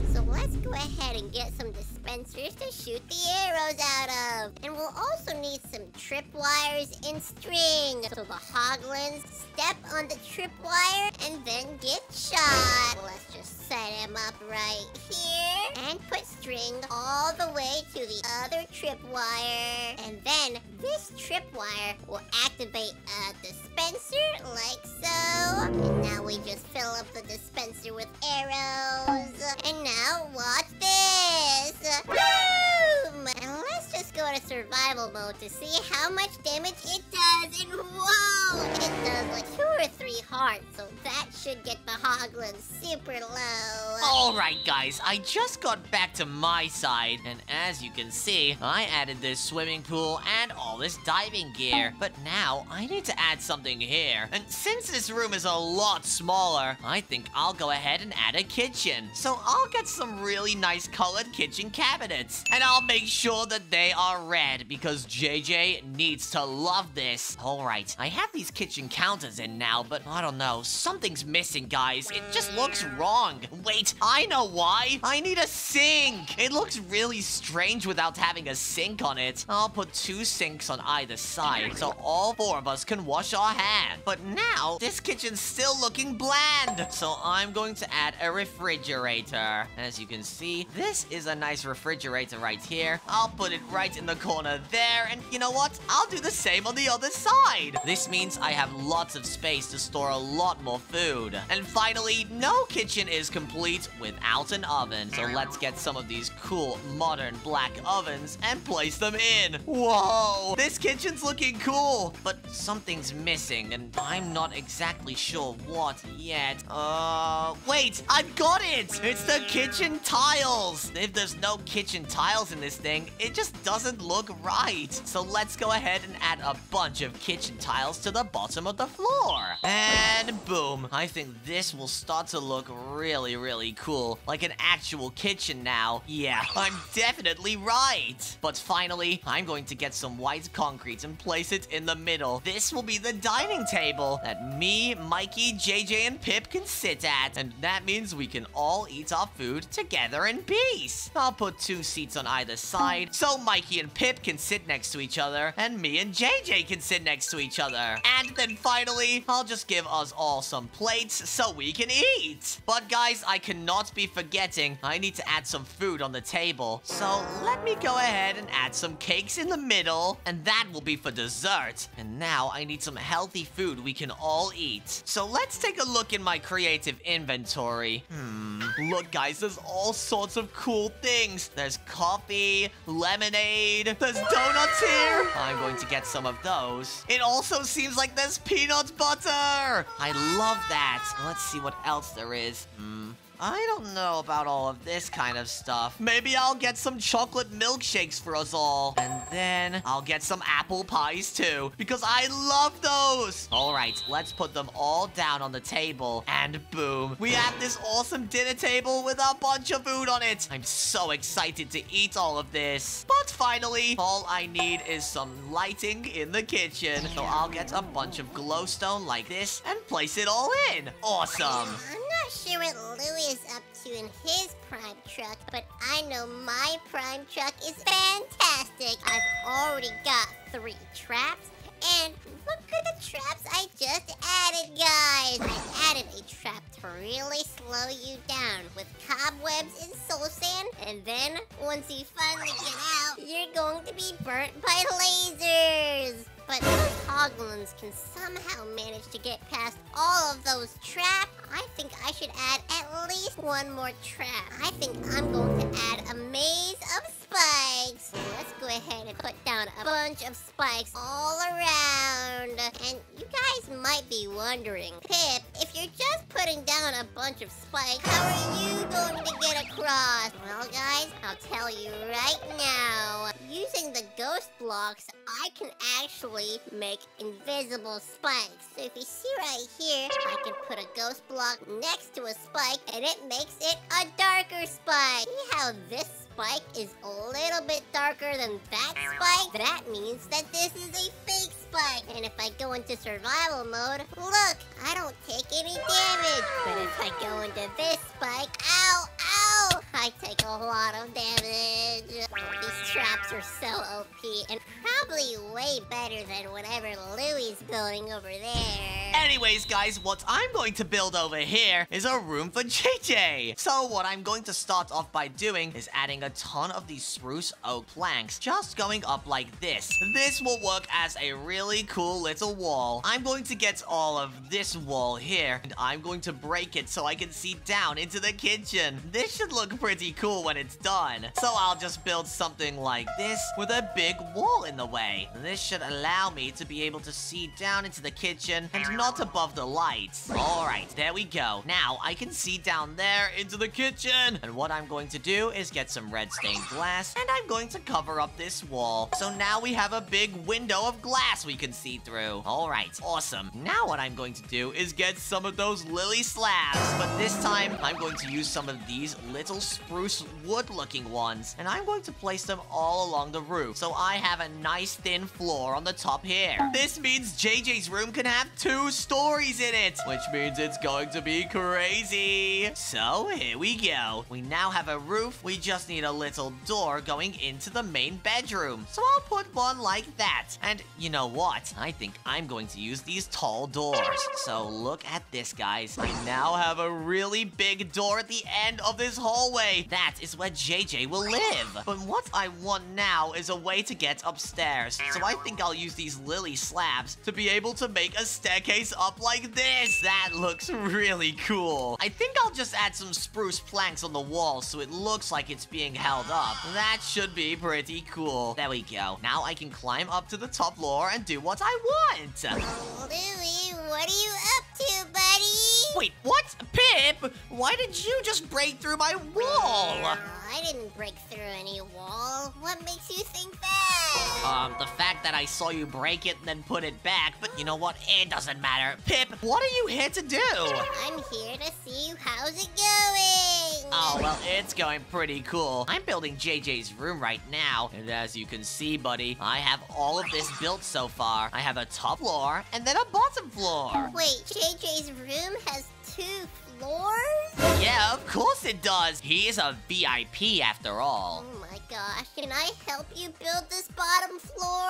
Go ahead and get some dispensers to shoot the arrows out of. And we'll also need some tripwires and string. So the hoglins step on the tripwire and then get shot. Let's just set him up right here and put string all the way to the other tripwire. And then this tripwire will activate a dispenser like so. And now we just fill up the dispenser with arrows. And now watch this. Boom! And let's just go to survival mode to see how much damage it does. And whoa! It does like two or three hearts, so that should get the hoglin super low. All right, guys, I just got back to my side, and as you can see, I added this swimming pool and all this diving gear. But now, I need to add something here. And since this room is a lot smaller, I think I'll go ahead and add a kitchen. So I'll get some really nice colored kitchen cabinets. And I'll make sure that they are red, because JJ needs to love this. All right, I have these kitchen counters in now, but I don't know, something's missing, guys. It just looks wrong. Wait, I know why. I need a sink. It looks really strange without having a sink on it. I'll put two sinks on either side so all four of us can wash our hands. But now, this kitchen's still looking bland. So I'm going to add a refrigerator. As you can see, this is a nice refrigerator right here. I'll put it right in the corner there. And you know what? I'll do the same on the other side. This means I have lots of space to store a a lot more food. And finally, no kitchen is complete without an oven. So let's get some of these cool modern black ovens and place them in. Whoa, this kitchen's looking cool, but something's missing and I'm not exactly sure what yet. Uh, wait, I've got it. It's the kitchen tiles. If there's no kitchen tiles in this thing, it just doesn't look right. So let's go ahead and add a bunch of kitchen tiles to the bottom of the floor. And boom, I think this will start to look really, really cool. Like an actual kitchen now. Yeah, I'm definitely right. But finally, I'm going to get some white concrete and place it in the middle. This will be the dining table that me, Mikey, JJ, and Pip can sit at. And that means we can all eat our food together in peace. I'll put two seats on either side so Mikey and Pip can sit next to each other and me and JJ can sit next to each other. And then finally, I'll just give us all some plates so we can eat. But guys, I cannot be forgetting I need to add some food on the table. So let me go ahead and add some cakes in the middle and that will be for dessert. And now I need some healthy food we can all eat. So let's take a look in my creative inventory. Hmm, look guys, there's all sorts of cool things. There's coffee, lemonade, there's donuts here. I'm going to get some of those. It also seems like there's peanut butter. I love that. Let's see what else there is. Hmm. I don't know about all of this kind of stuff. Maybe I'll get some chocolate milkshakes for us all. And then I'll get some apple pies too, because I love those. All right, let's put them all down on the table. And boom, we have this awesome dinner table with a bunch of food on it. I'm so excited to eat all of this. But finally, all I need is some lighting in the kitchen. So I'll get a bunch of glowstone like this and place it all in. Awesome. Not sure what Louie is up to in his prime truck, but I know my prime truck is fantastic. I've already got three traps, and look at the traps I just added, guys. I added a trap to really slow you down with cobwebs and soul sand, and then once you finally get out, you're going to be burnt by lasers. But those Hoglins can somehow manage to get past all of those traps, I think I should add at least one more trap. I think I'm going to add a maze of spikes. Let's go ahead and put down a bunch of spikes all around. And you guys might be wondering, Pip, if you're just putting down a bunch of spikes, how are you going to get across? Well, guys, I'll tell you right now. Using the ghost blocks, I can actually make invisible spikes. So if you see right here, I can put a ghost block next to a spike and it makes it a darker spike. See how this spike is a little bit darker than that spike? That means that this is a fake spike. And if I go into survival mode, look, I don't take any damage. But if I go into this spike, ow, ow, I take a lot of damage. These traps are so OP and probably way better than whatever Louie's building over there. Anyways, guys, what I'm going to build over here is a room for JJ. So what I'm going to start off by doing is adding a ton of these spruce oak planks, just going up like this. This will work as a really cool little wall. I'm going to get all of this wall here, and I'm going to break it so I can see down into the kitchen. This should look pretty cool when it's done. So I'll just build something like this with a big wall in the way. This should allow me to be able to see down into the kitchen and not above the lights. All right, there we go. Now I can see down there into the kitchen. And what I'm going to do is get some red stained glass and I'm going to cover up this wall. So now we have a big window of glass we can see through. All right, awesome. Now what I'm going to do is get some of those lily slabs. But this time I'm going to use some of these little spruce wood looking ones. And I'm going to place them all along the roof. So I have a nice thin floor on the top here. This means JJ's room can have two stories in it, which means it's going to be crazy. So here we go. We now have a roof. We just a little door going into the main bedroom. So I'll put one like that. And you know what? I think I'm going to use these tall doors. So look at this, guys. I now have a really big door at the end of this hallway. That is where JJ will live. But what I want now is a way to get upstairs. So I think I'll use these lily slabs to be able to make a staircase up like this. That looks really cool. I think I'll just add some spruce planks on the wall so it looks like it's being held up. That should be pretty cool. There we go. Now I can climb up to the top floor and do what I want. Louie, what are you up to, buddy? Wait, what? Pip, why did you just break through my wall? I didn't break through any wall. What makes you think that? Um, the fact that I saw you break it and then put it back, but you know what? It doesn't matter. Pip, what are you here to do? I'm here to see how's it going. Oh, well, it's going pretty cool. I'm building JJ's room right now, and as you can see, buddy, I have all of this built so far. I have a top floor and then a bottom floor. Wait, JJ's room has two floors? Yeah, of course it does. He is a VIP after all. Gosh, can I help you build this bottom floor?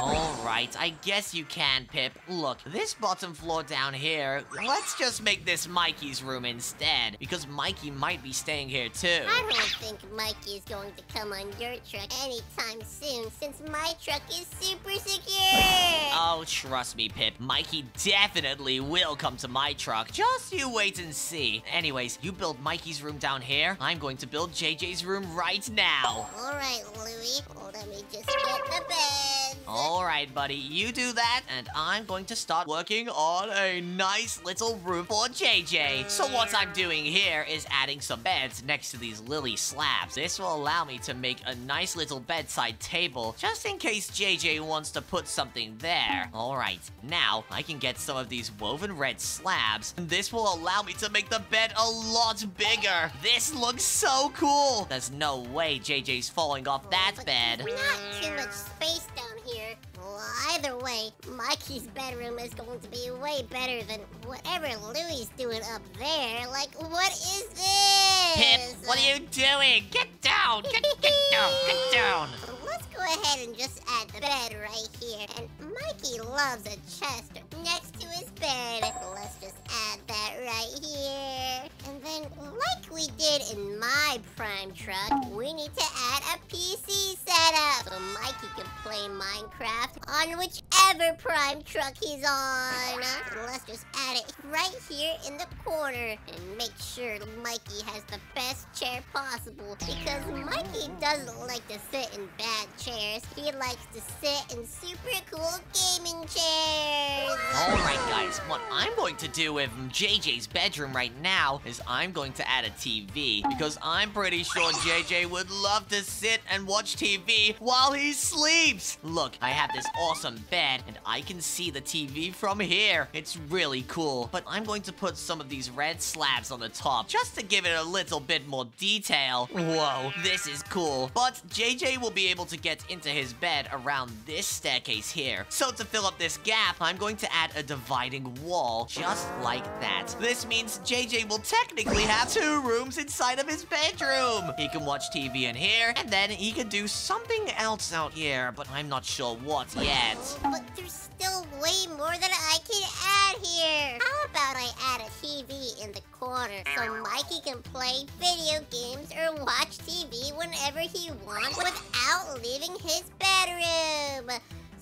Alright, I guess you can, Pip. Look, this bottom floor down here, let's just make this Mikey's room instead, because Mikey might be staying here too. I don't think Mikey is going to come on your truck anytime soon, since my truck is super secure. Oh, trust me, Pip. Mikey definitely will come to my truck. Just you wait and see. Anyways, you build Mikey's room down here. I'm going to build JJ's room right now. All right, Louie. Let me just get the bed. All right, buddy. You do that, and I'm going to start working on a nice little room for JJ. So what I'm doing here is adding some beds next to these lily slabs. This will allow me to make a nice little bedside table, just in case JJ wants to put something there. All right, now I can get some of these woven red slabs, and this will allow me to make the bed a lot bigger. This looks so cool. There's no way JJ's falling off that But bed. Not too much space down here. Well, either way, Mikey's bedroom is going to be way better than whatever Louie's doing up there. Like, what is this? Pip, what are you doing? Get down! Get, get down! Get down! Let's go ahead and just add the bed right here. And Mikey loves a chest next to his bed. Let's just add that right here. And then, like we did in my Prime truck, we need to add a PC setup. So Mikey can play Minecraft on whichever Prime truck he's on. So let's just add it right here in the corner. And make sure Mikey has the best chair possible. Because Mikey doesn't like to sit in bad chairs. He likes to sit in super cool gaming chairs. Alright guys, what I'm going to do with JJ's bedroom right now is I'm going to add a TV because I'm pretty sure JJ would love to sit and watch TV while he sleeps. Look, I have this awesome bed and I can see the TV from here. It's really cool, but I'm going to put some of these red slabs on the top just to give it a little bit more detail. Whoa, this is cool. But JJ will be able to get into his bed around this staircase here. So to fill up this gap, I'm going to add a dividing wall just like that. This means JJ will technically have two rooms inside of his bedroom. He can watch TV in here, and then he can do something else out here, but I'm not sure what yet. But there's still way more than I can add here. How about I add a TV in the corner so Mikey can play video games or watch TV whenever he wants without leaving his bedroom?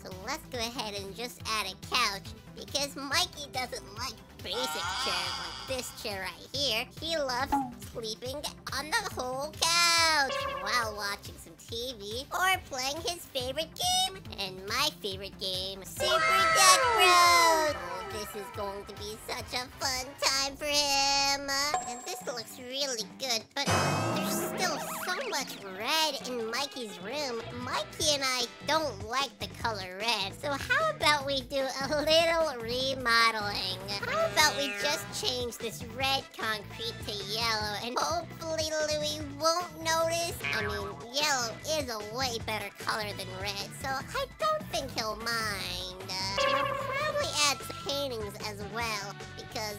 So let's go ahead and just add a couch because Mikey doesn't like basic chairs like this chair right here. He loves sleeping on the whole couch while watching TV or playing his favorite game. And my favorite game, Super Duck Bros. Oh, this is going to be such a fun time for him. And this looks really good, but there's still so much red in Mikey's room. Mikey and I don't like the color red. So how about we do a little remodeling? How about we just change this red concrete to yellow and hopefully Louie won't notice? I mean, yellow is a way better color than red, so I don't think he'll mind. Uh, probably add paintings as well because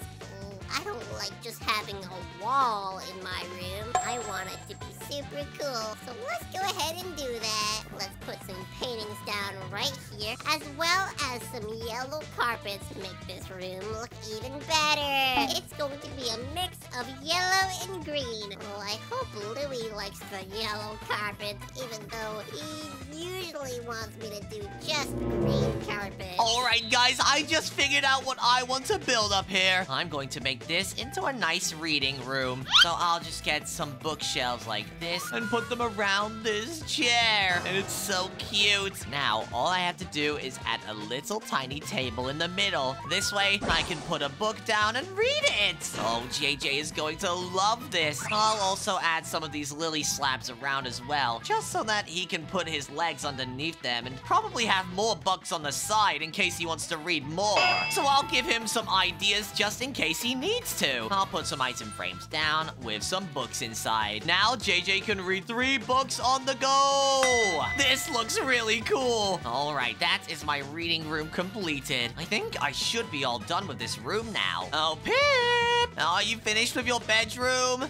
I don't like just having a wall in my room. I want it to be super cool. So let's go ahead and do that. Let's put some paintings down right here, as well as some yellow carpets to make this room look even better. It's going to be a mix of yellow and green. Well, I hope Louie likes the yellow carpet, even though he usually wants me to do just green carpet. Alright guys, I just figured out what I want to build up here. I'm going to make this into a nice reading room. So I'll just get some bookshelves like this and put them around this chair. And it's so cute. Now, all I have to do is add a little tiny table in the middle. This way, I can put a book down and read it. Oh, JJ is going to love this. I'll also add some of these lily slabs around as well, just so that he can put his legs underneath them and probably have more books on the side in case he wants to read more. So I'll give him some ideas just in case he needs to. I'll put some item frames down with some books inside. Now JJ can read three books on the go. This looks really cool. All right, that is my reading room completed. I think I should be all done with this room now. Oh, Pip! Are you finished with your bedroom? Oh,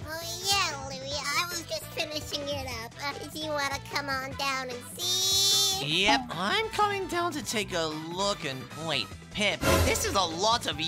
yeah, Louie, I was just finishing it up. Uh, do you want to come on down and see? Yep, I'm coming down to take a look and... Wait, Pip, this is a lot of...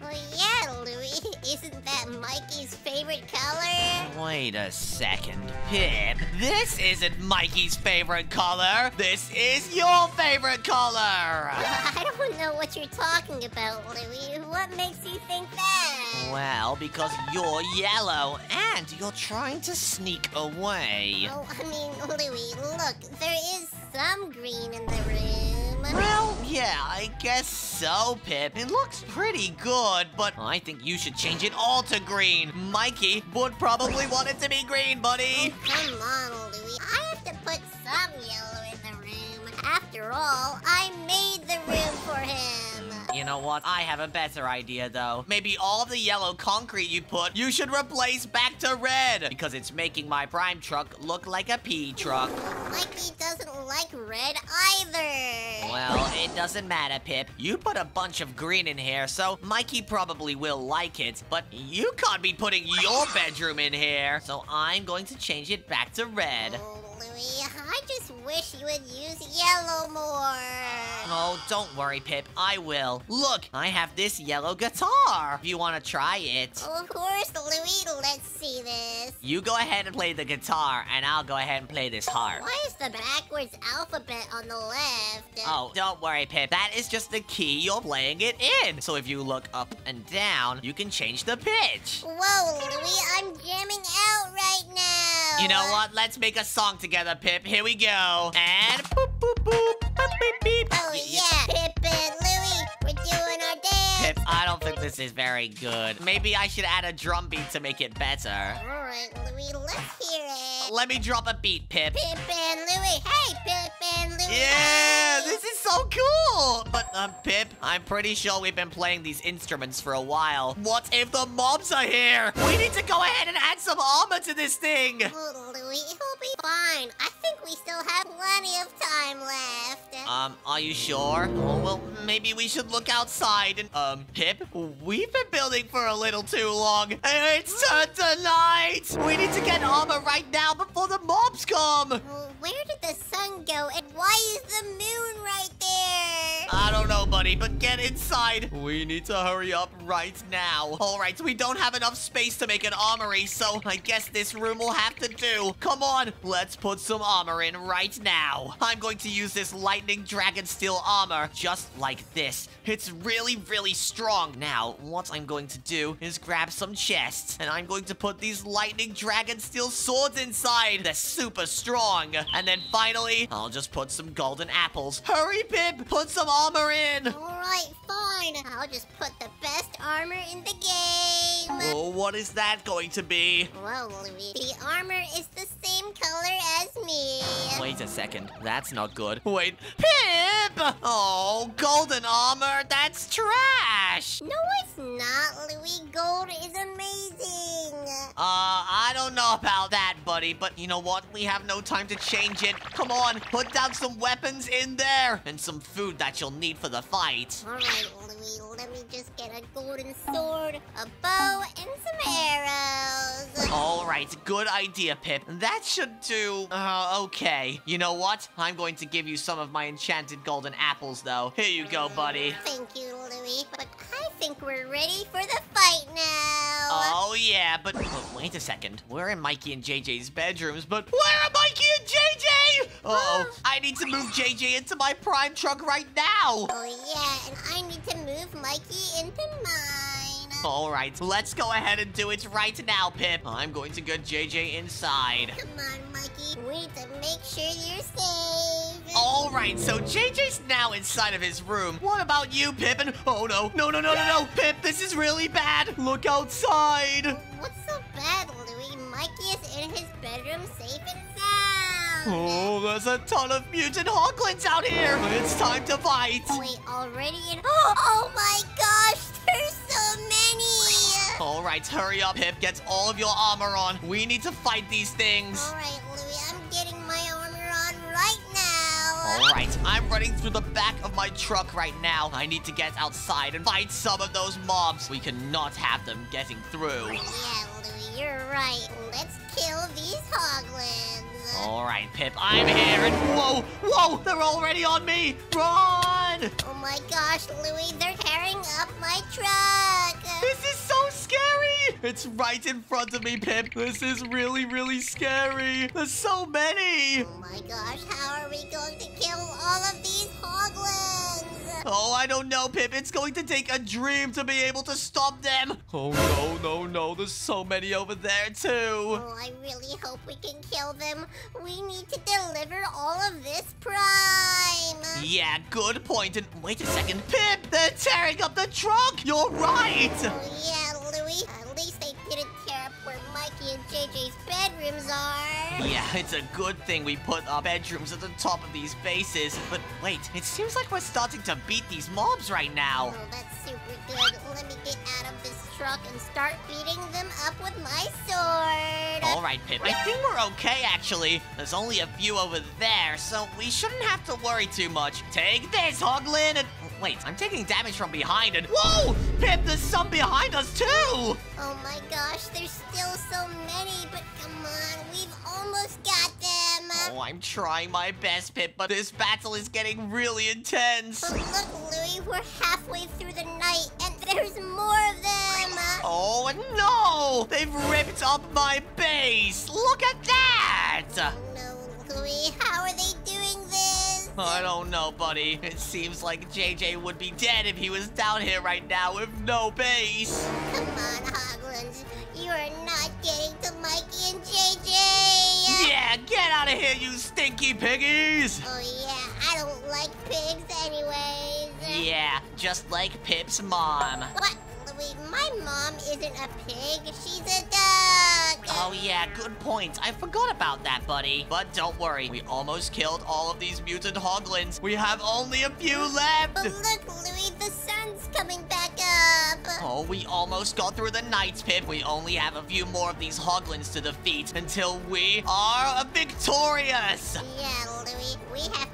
Well, yeah, Louie. Isn't that Mikey's favorite color? Wait a second, Pip. This isn't Mikey's favorite color. This is your favorite color. I don't know what you're talking about, Louie. What makes you think that? Well, because you're yellow and you're trying to sneak away. Oh, I mean, Louie, look, there is some green in the room. Well, yeah, I guess so, Pip. It looks pretty good, but I think you should change it all to green. Mikey would probably want it to be green, buddy. Oh, come on, Louie. I have to put some yellow in the room. After all, I made the room for him. You know what? I have a better idea, though. Maybe all the yellow concrete you put, you should replace back to red. Because it's making my prime truck look like a pee truck. Mikey doesn't like red either. Well, it doesn't matter, Pip. You put a bunch of green in here, so Mikey probably will like it. But you can't be putting your bedroom in here. So I'm going to change it back to red. Oh, Louie, I just wish you would use yellow more. Oh, don't worry, Pip. I will. Look, I have this yellow guitar. If you want to try it. Oh, of course, Louie. Let's see this. You go ahead and play the guitar, and I'll go ahead and play this harp. Why is the backwards alphabet on the left? Oh, don't worry, Pip. That is just the key you're playing it in. So if you look up and down, you can change the pitch. Whoa, Louie, I'm jamming out right now. You know what? Let's make a song together, Pip. Here we go. And boop, boop, boop, boop, beep, beep. Oh, Y- y- yeah, Pip I don't think this is very good. Maybe I should add a drum beat to make it better. All right, Louie, let's hear it. Let me drop a beat, Pip. Pip and Louie. Hey, Pip and Louie. Yeah, this is so cool. But, um, Pip, I'm pretty sure we've been playing these instruments for a while. What if the mobs are here? We need to go ahead and add some armor to this thing. Oh, Louie, it'll be fine. I think we still have plenty of time left. Um, are you sure? Oh, well, maybe we should look outside and, um, Pip, we've been building for a little too long. It's turned to night. We need to get armor right now before the mobs come. Well, where did the sun go, and why is the moon right there? I don't know, buddy, but get inside. We need to hurry up right now. All right, we don't have enough space to make an armory, so I guess this room will have to do. Come on, let's put some armor in right now. I'm going to use this lightning dragon steel armor just like this. It's really, really strong. Now, what I'm going to do is grab some chests, and I'm going to put these lightning dragon steel swords inside. They're super strong. And then finally, I'll just put some golden apples. Hurry, Pip! Put some armor in! All right, fine. I'll just put the best armor in the game. Oh, what is that going to be? Well, Louie, the armor is the same color as me. Wait a second. That's not good. Wait. Pip! Oh, golden armor. That's trash. No, it's not, Louie. Gold is amazing. Uh, I don't know about that, buddy, but you know what? We have no time to change it. Come on, put down some weapons in there and some food that you'll need for the fight. All right, Louie, let me just get a golden sword, a bow, and some arrows. All right, good idea, Pip. That should do, uh, okay. You know what? I'm going to give you some of my enchanted golden apples, though. Here you go, buddy. Thank you, Louie, but I think we're ready for the fight now. Oh, yeah, but, but wait a second. We're in Mikey and JJ's bedrooms, but where are Mikey and JJ? Uh-oh, I need to move JJ into my prime truck right now. Oh, yeah, and I need to move Mikey into mine. All right, let's go ahead and do it right now, Pip. I'm going to get JJ inside. Come on, Mikey. We need to make sure you're safe. All right, so JJ's now inside of his room. What about you, Pip? And oh no, no, no, no, no, no, Pip, this is really bad. Look outside. What's bad, Louie? Mikey is in his bedroom safe and sound. Oh, there's a ton of mutant hoglins out here. It's time to fight. Wait, already in- Oh my gosh, there's so many! All right, hurry up, Pip. Get all of your armor on. We need to fight these things. Alright, Louie, I'm getting my armor on right now. All right, I'm running through the back of my truck right now. I need to get outside and fight some of those mobs. We cannot have them getting through. Yeah, you're right. Let's kill these hoglins. All right, Pip, I'm here, and whoa, whoa, they're already on me. Run! Oh my gosh, Louie, they're tearing up my truck. This is so scary! It's right in front of me, Pip. This is really, really scary. There's so many. Oh my gosh, how are we going to kill all of these? Oh, I don't know, Pip. It's going to take a dream to be able to stop them. Oh, no, no, no. There's so many over there, too. Oh, I really hope we can kill them. We need to deliver all of this prime. Yeah, good point. And wait a second. Pip, they're tearing up the truck. You're right. Oh, yeah, Louie. At least they didn't tear up where Mikey and JJ's bedrooms are. Yeah, it's a good thing we put our bedrooms at the top of these bases. But wait, it seems like we're starting to beat these mobs right now. Oh, that's super good. Let me get out of this truck and start beating them up with my sword. All right, Pip. I think we're okay, actually. There's only a few over there, so we shouldn't have to worry too much. Take this, Hoglin, and... Wait, I'm taking damage from behind, and... Whoa! Pip, there's some behind us, too! Oh my gosh, there's still so many, but come on, we've almost got them. Oh, I'm trying my best, Pip, but this battle is getting really intense. But look, Louie, we're halfway through the night, and there's more of them. Oh, no! They've ripped up my base! Look at that! Oh no, Louie, how are they? I don't know, buddy. It seems like JJ would be dead if he was down here right now with no base. Come on, Hoglins, you are not getting to Mikey and JJ. Yeah, get out of here, you stinky piggies! Oh yeah, I don't like pigs anyways. Yeah, just like Pip's mom. What? My mom isn't a pig. She's a duck. Oh yeah, good point. I forgot about that, buddy. But don't worry, we almost killed all of these mutant hoglins. We have only a few left. But look, Louie, the sun's coming back up. Oh, we almost got through the night, Pip. We only have a few more of these hoglins to defeat until we are victorious. Yeah, Louie, we have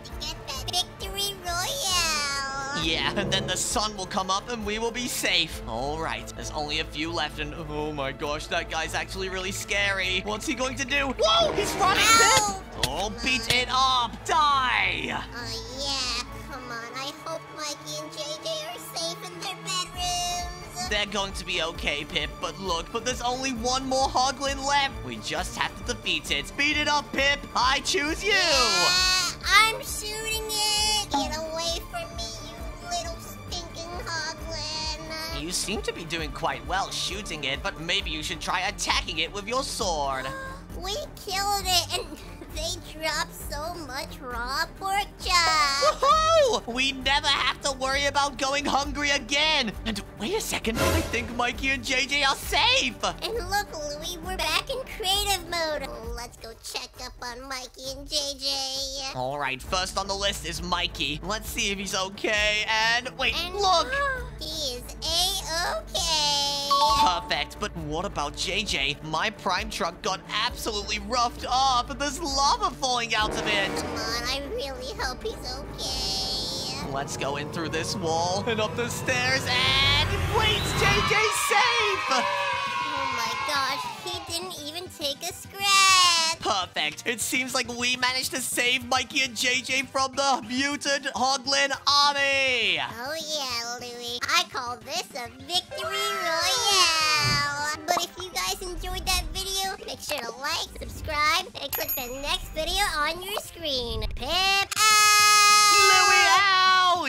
Yeah, and then the sun will come up and we will be safe. All right, there's only a few left and oh my gosh, that guy's actually really scary. What's he going to do? Whoa, he's running, Ow! Oh, beat it up! Die! Oh yeah, come on. I hope Mikey and JJ are safe in their bedrooms. They're going to be okay, Pip, but look, but there's only one more Hoglin left. We just have to defeat it. Beat it up, Pip! I choose you! Ah, I'm shooting it. Get away You seem to be doing quite well shooting it, but maybe you should try attacking it with your sword. We killed it, and they dropped so much raw pork chop. Woohoo! We never have to worry about going hungry again. And wait a second, I think Mikey and JJ are safe. And look, Louie, we're back in creative mode. Let's go check up on Mikey and JJ. All right, first on the list is Mikey. Let's see if he's okay. And wait, And look. He is a-okay. Perfect, but what about JJ? My prime truck got absolutely roughed up, there's lava falling out of it. Come on, I really hope he's okay. Let's go in through this wall and up the stairs, and wait, JJ's safe! Oh my gosh, he didn't even take a scratch. Perfect. It seems like we managed to save Mikey and JJ from the mutant Hoglin army. Oh yeah, Louie. I call this a victory royale. But if you guys enjoyed that Make sure to like, subscribe, and click the next video on your screen. Pip out! Louie out!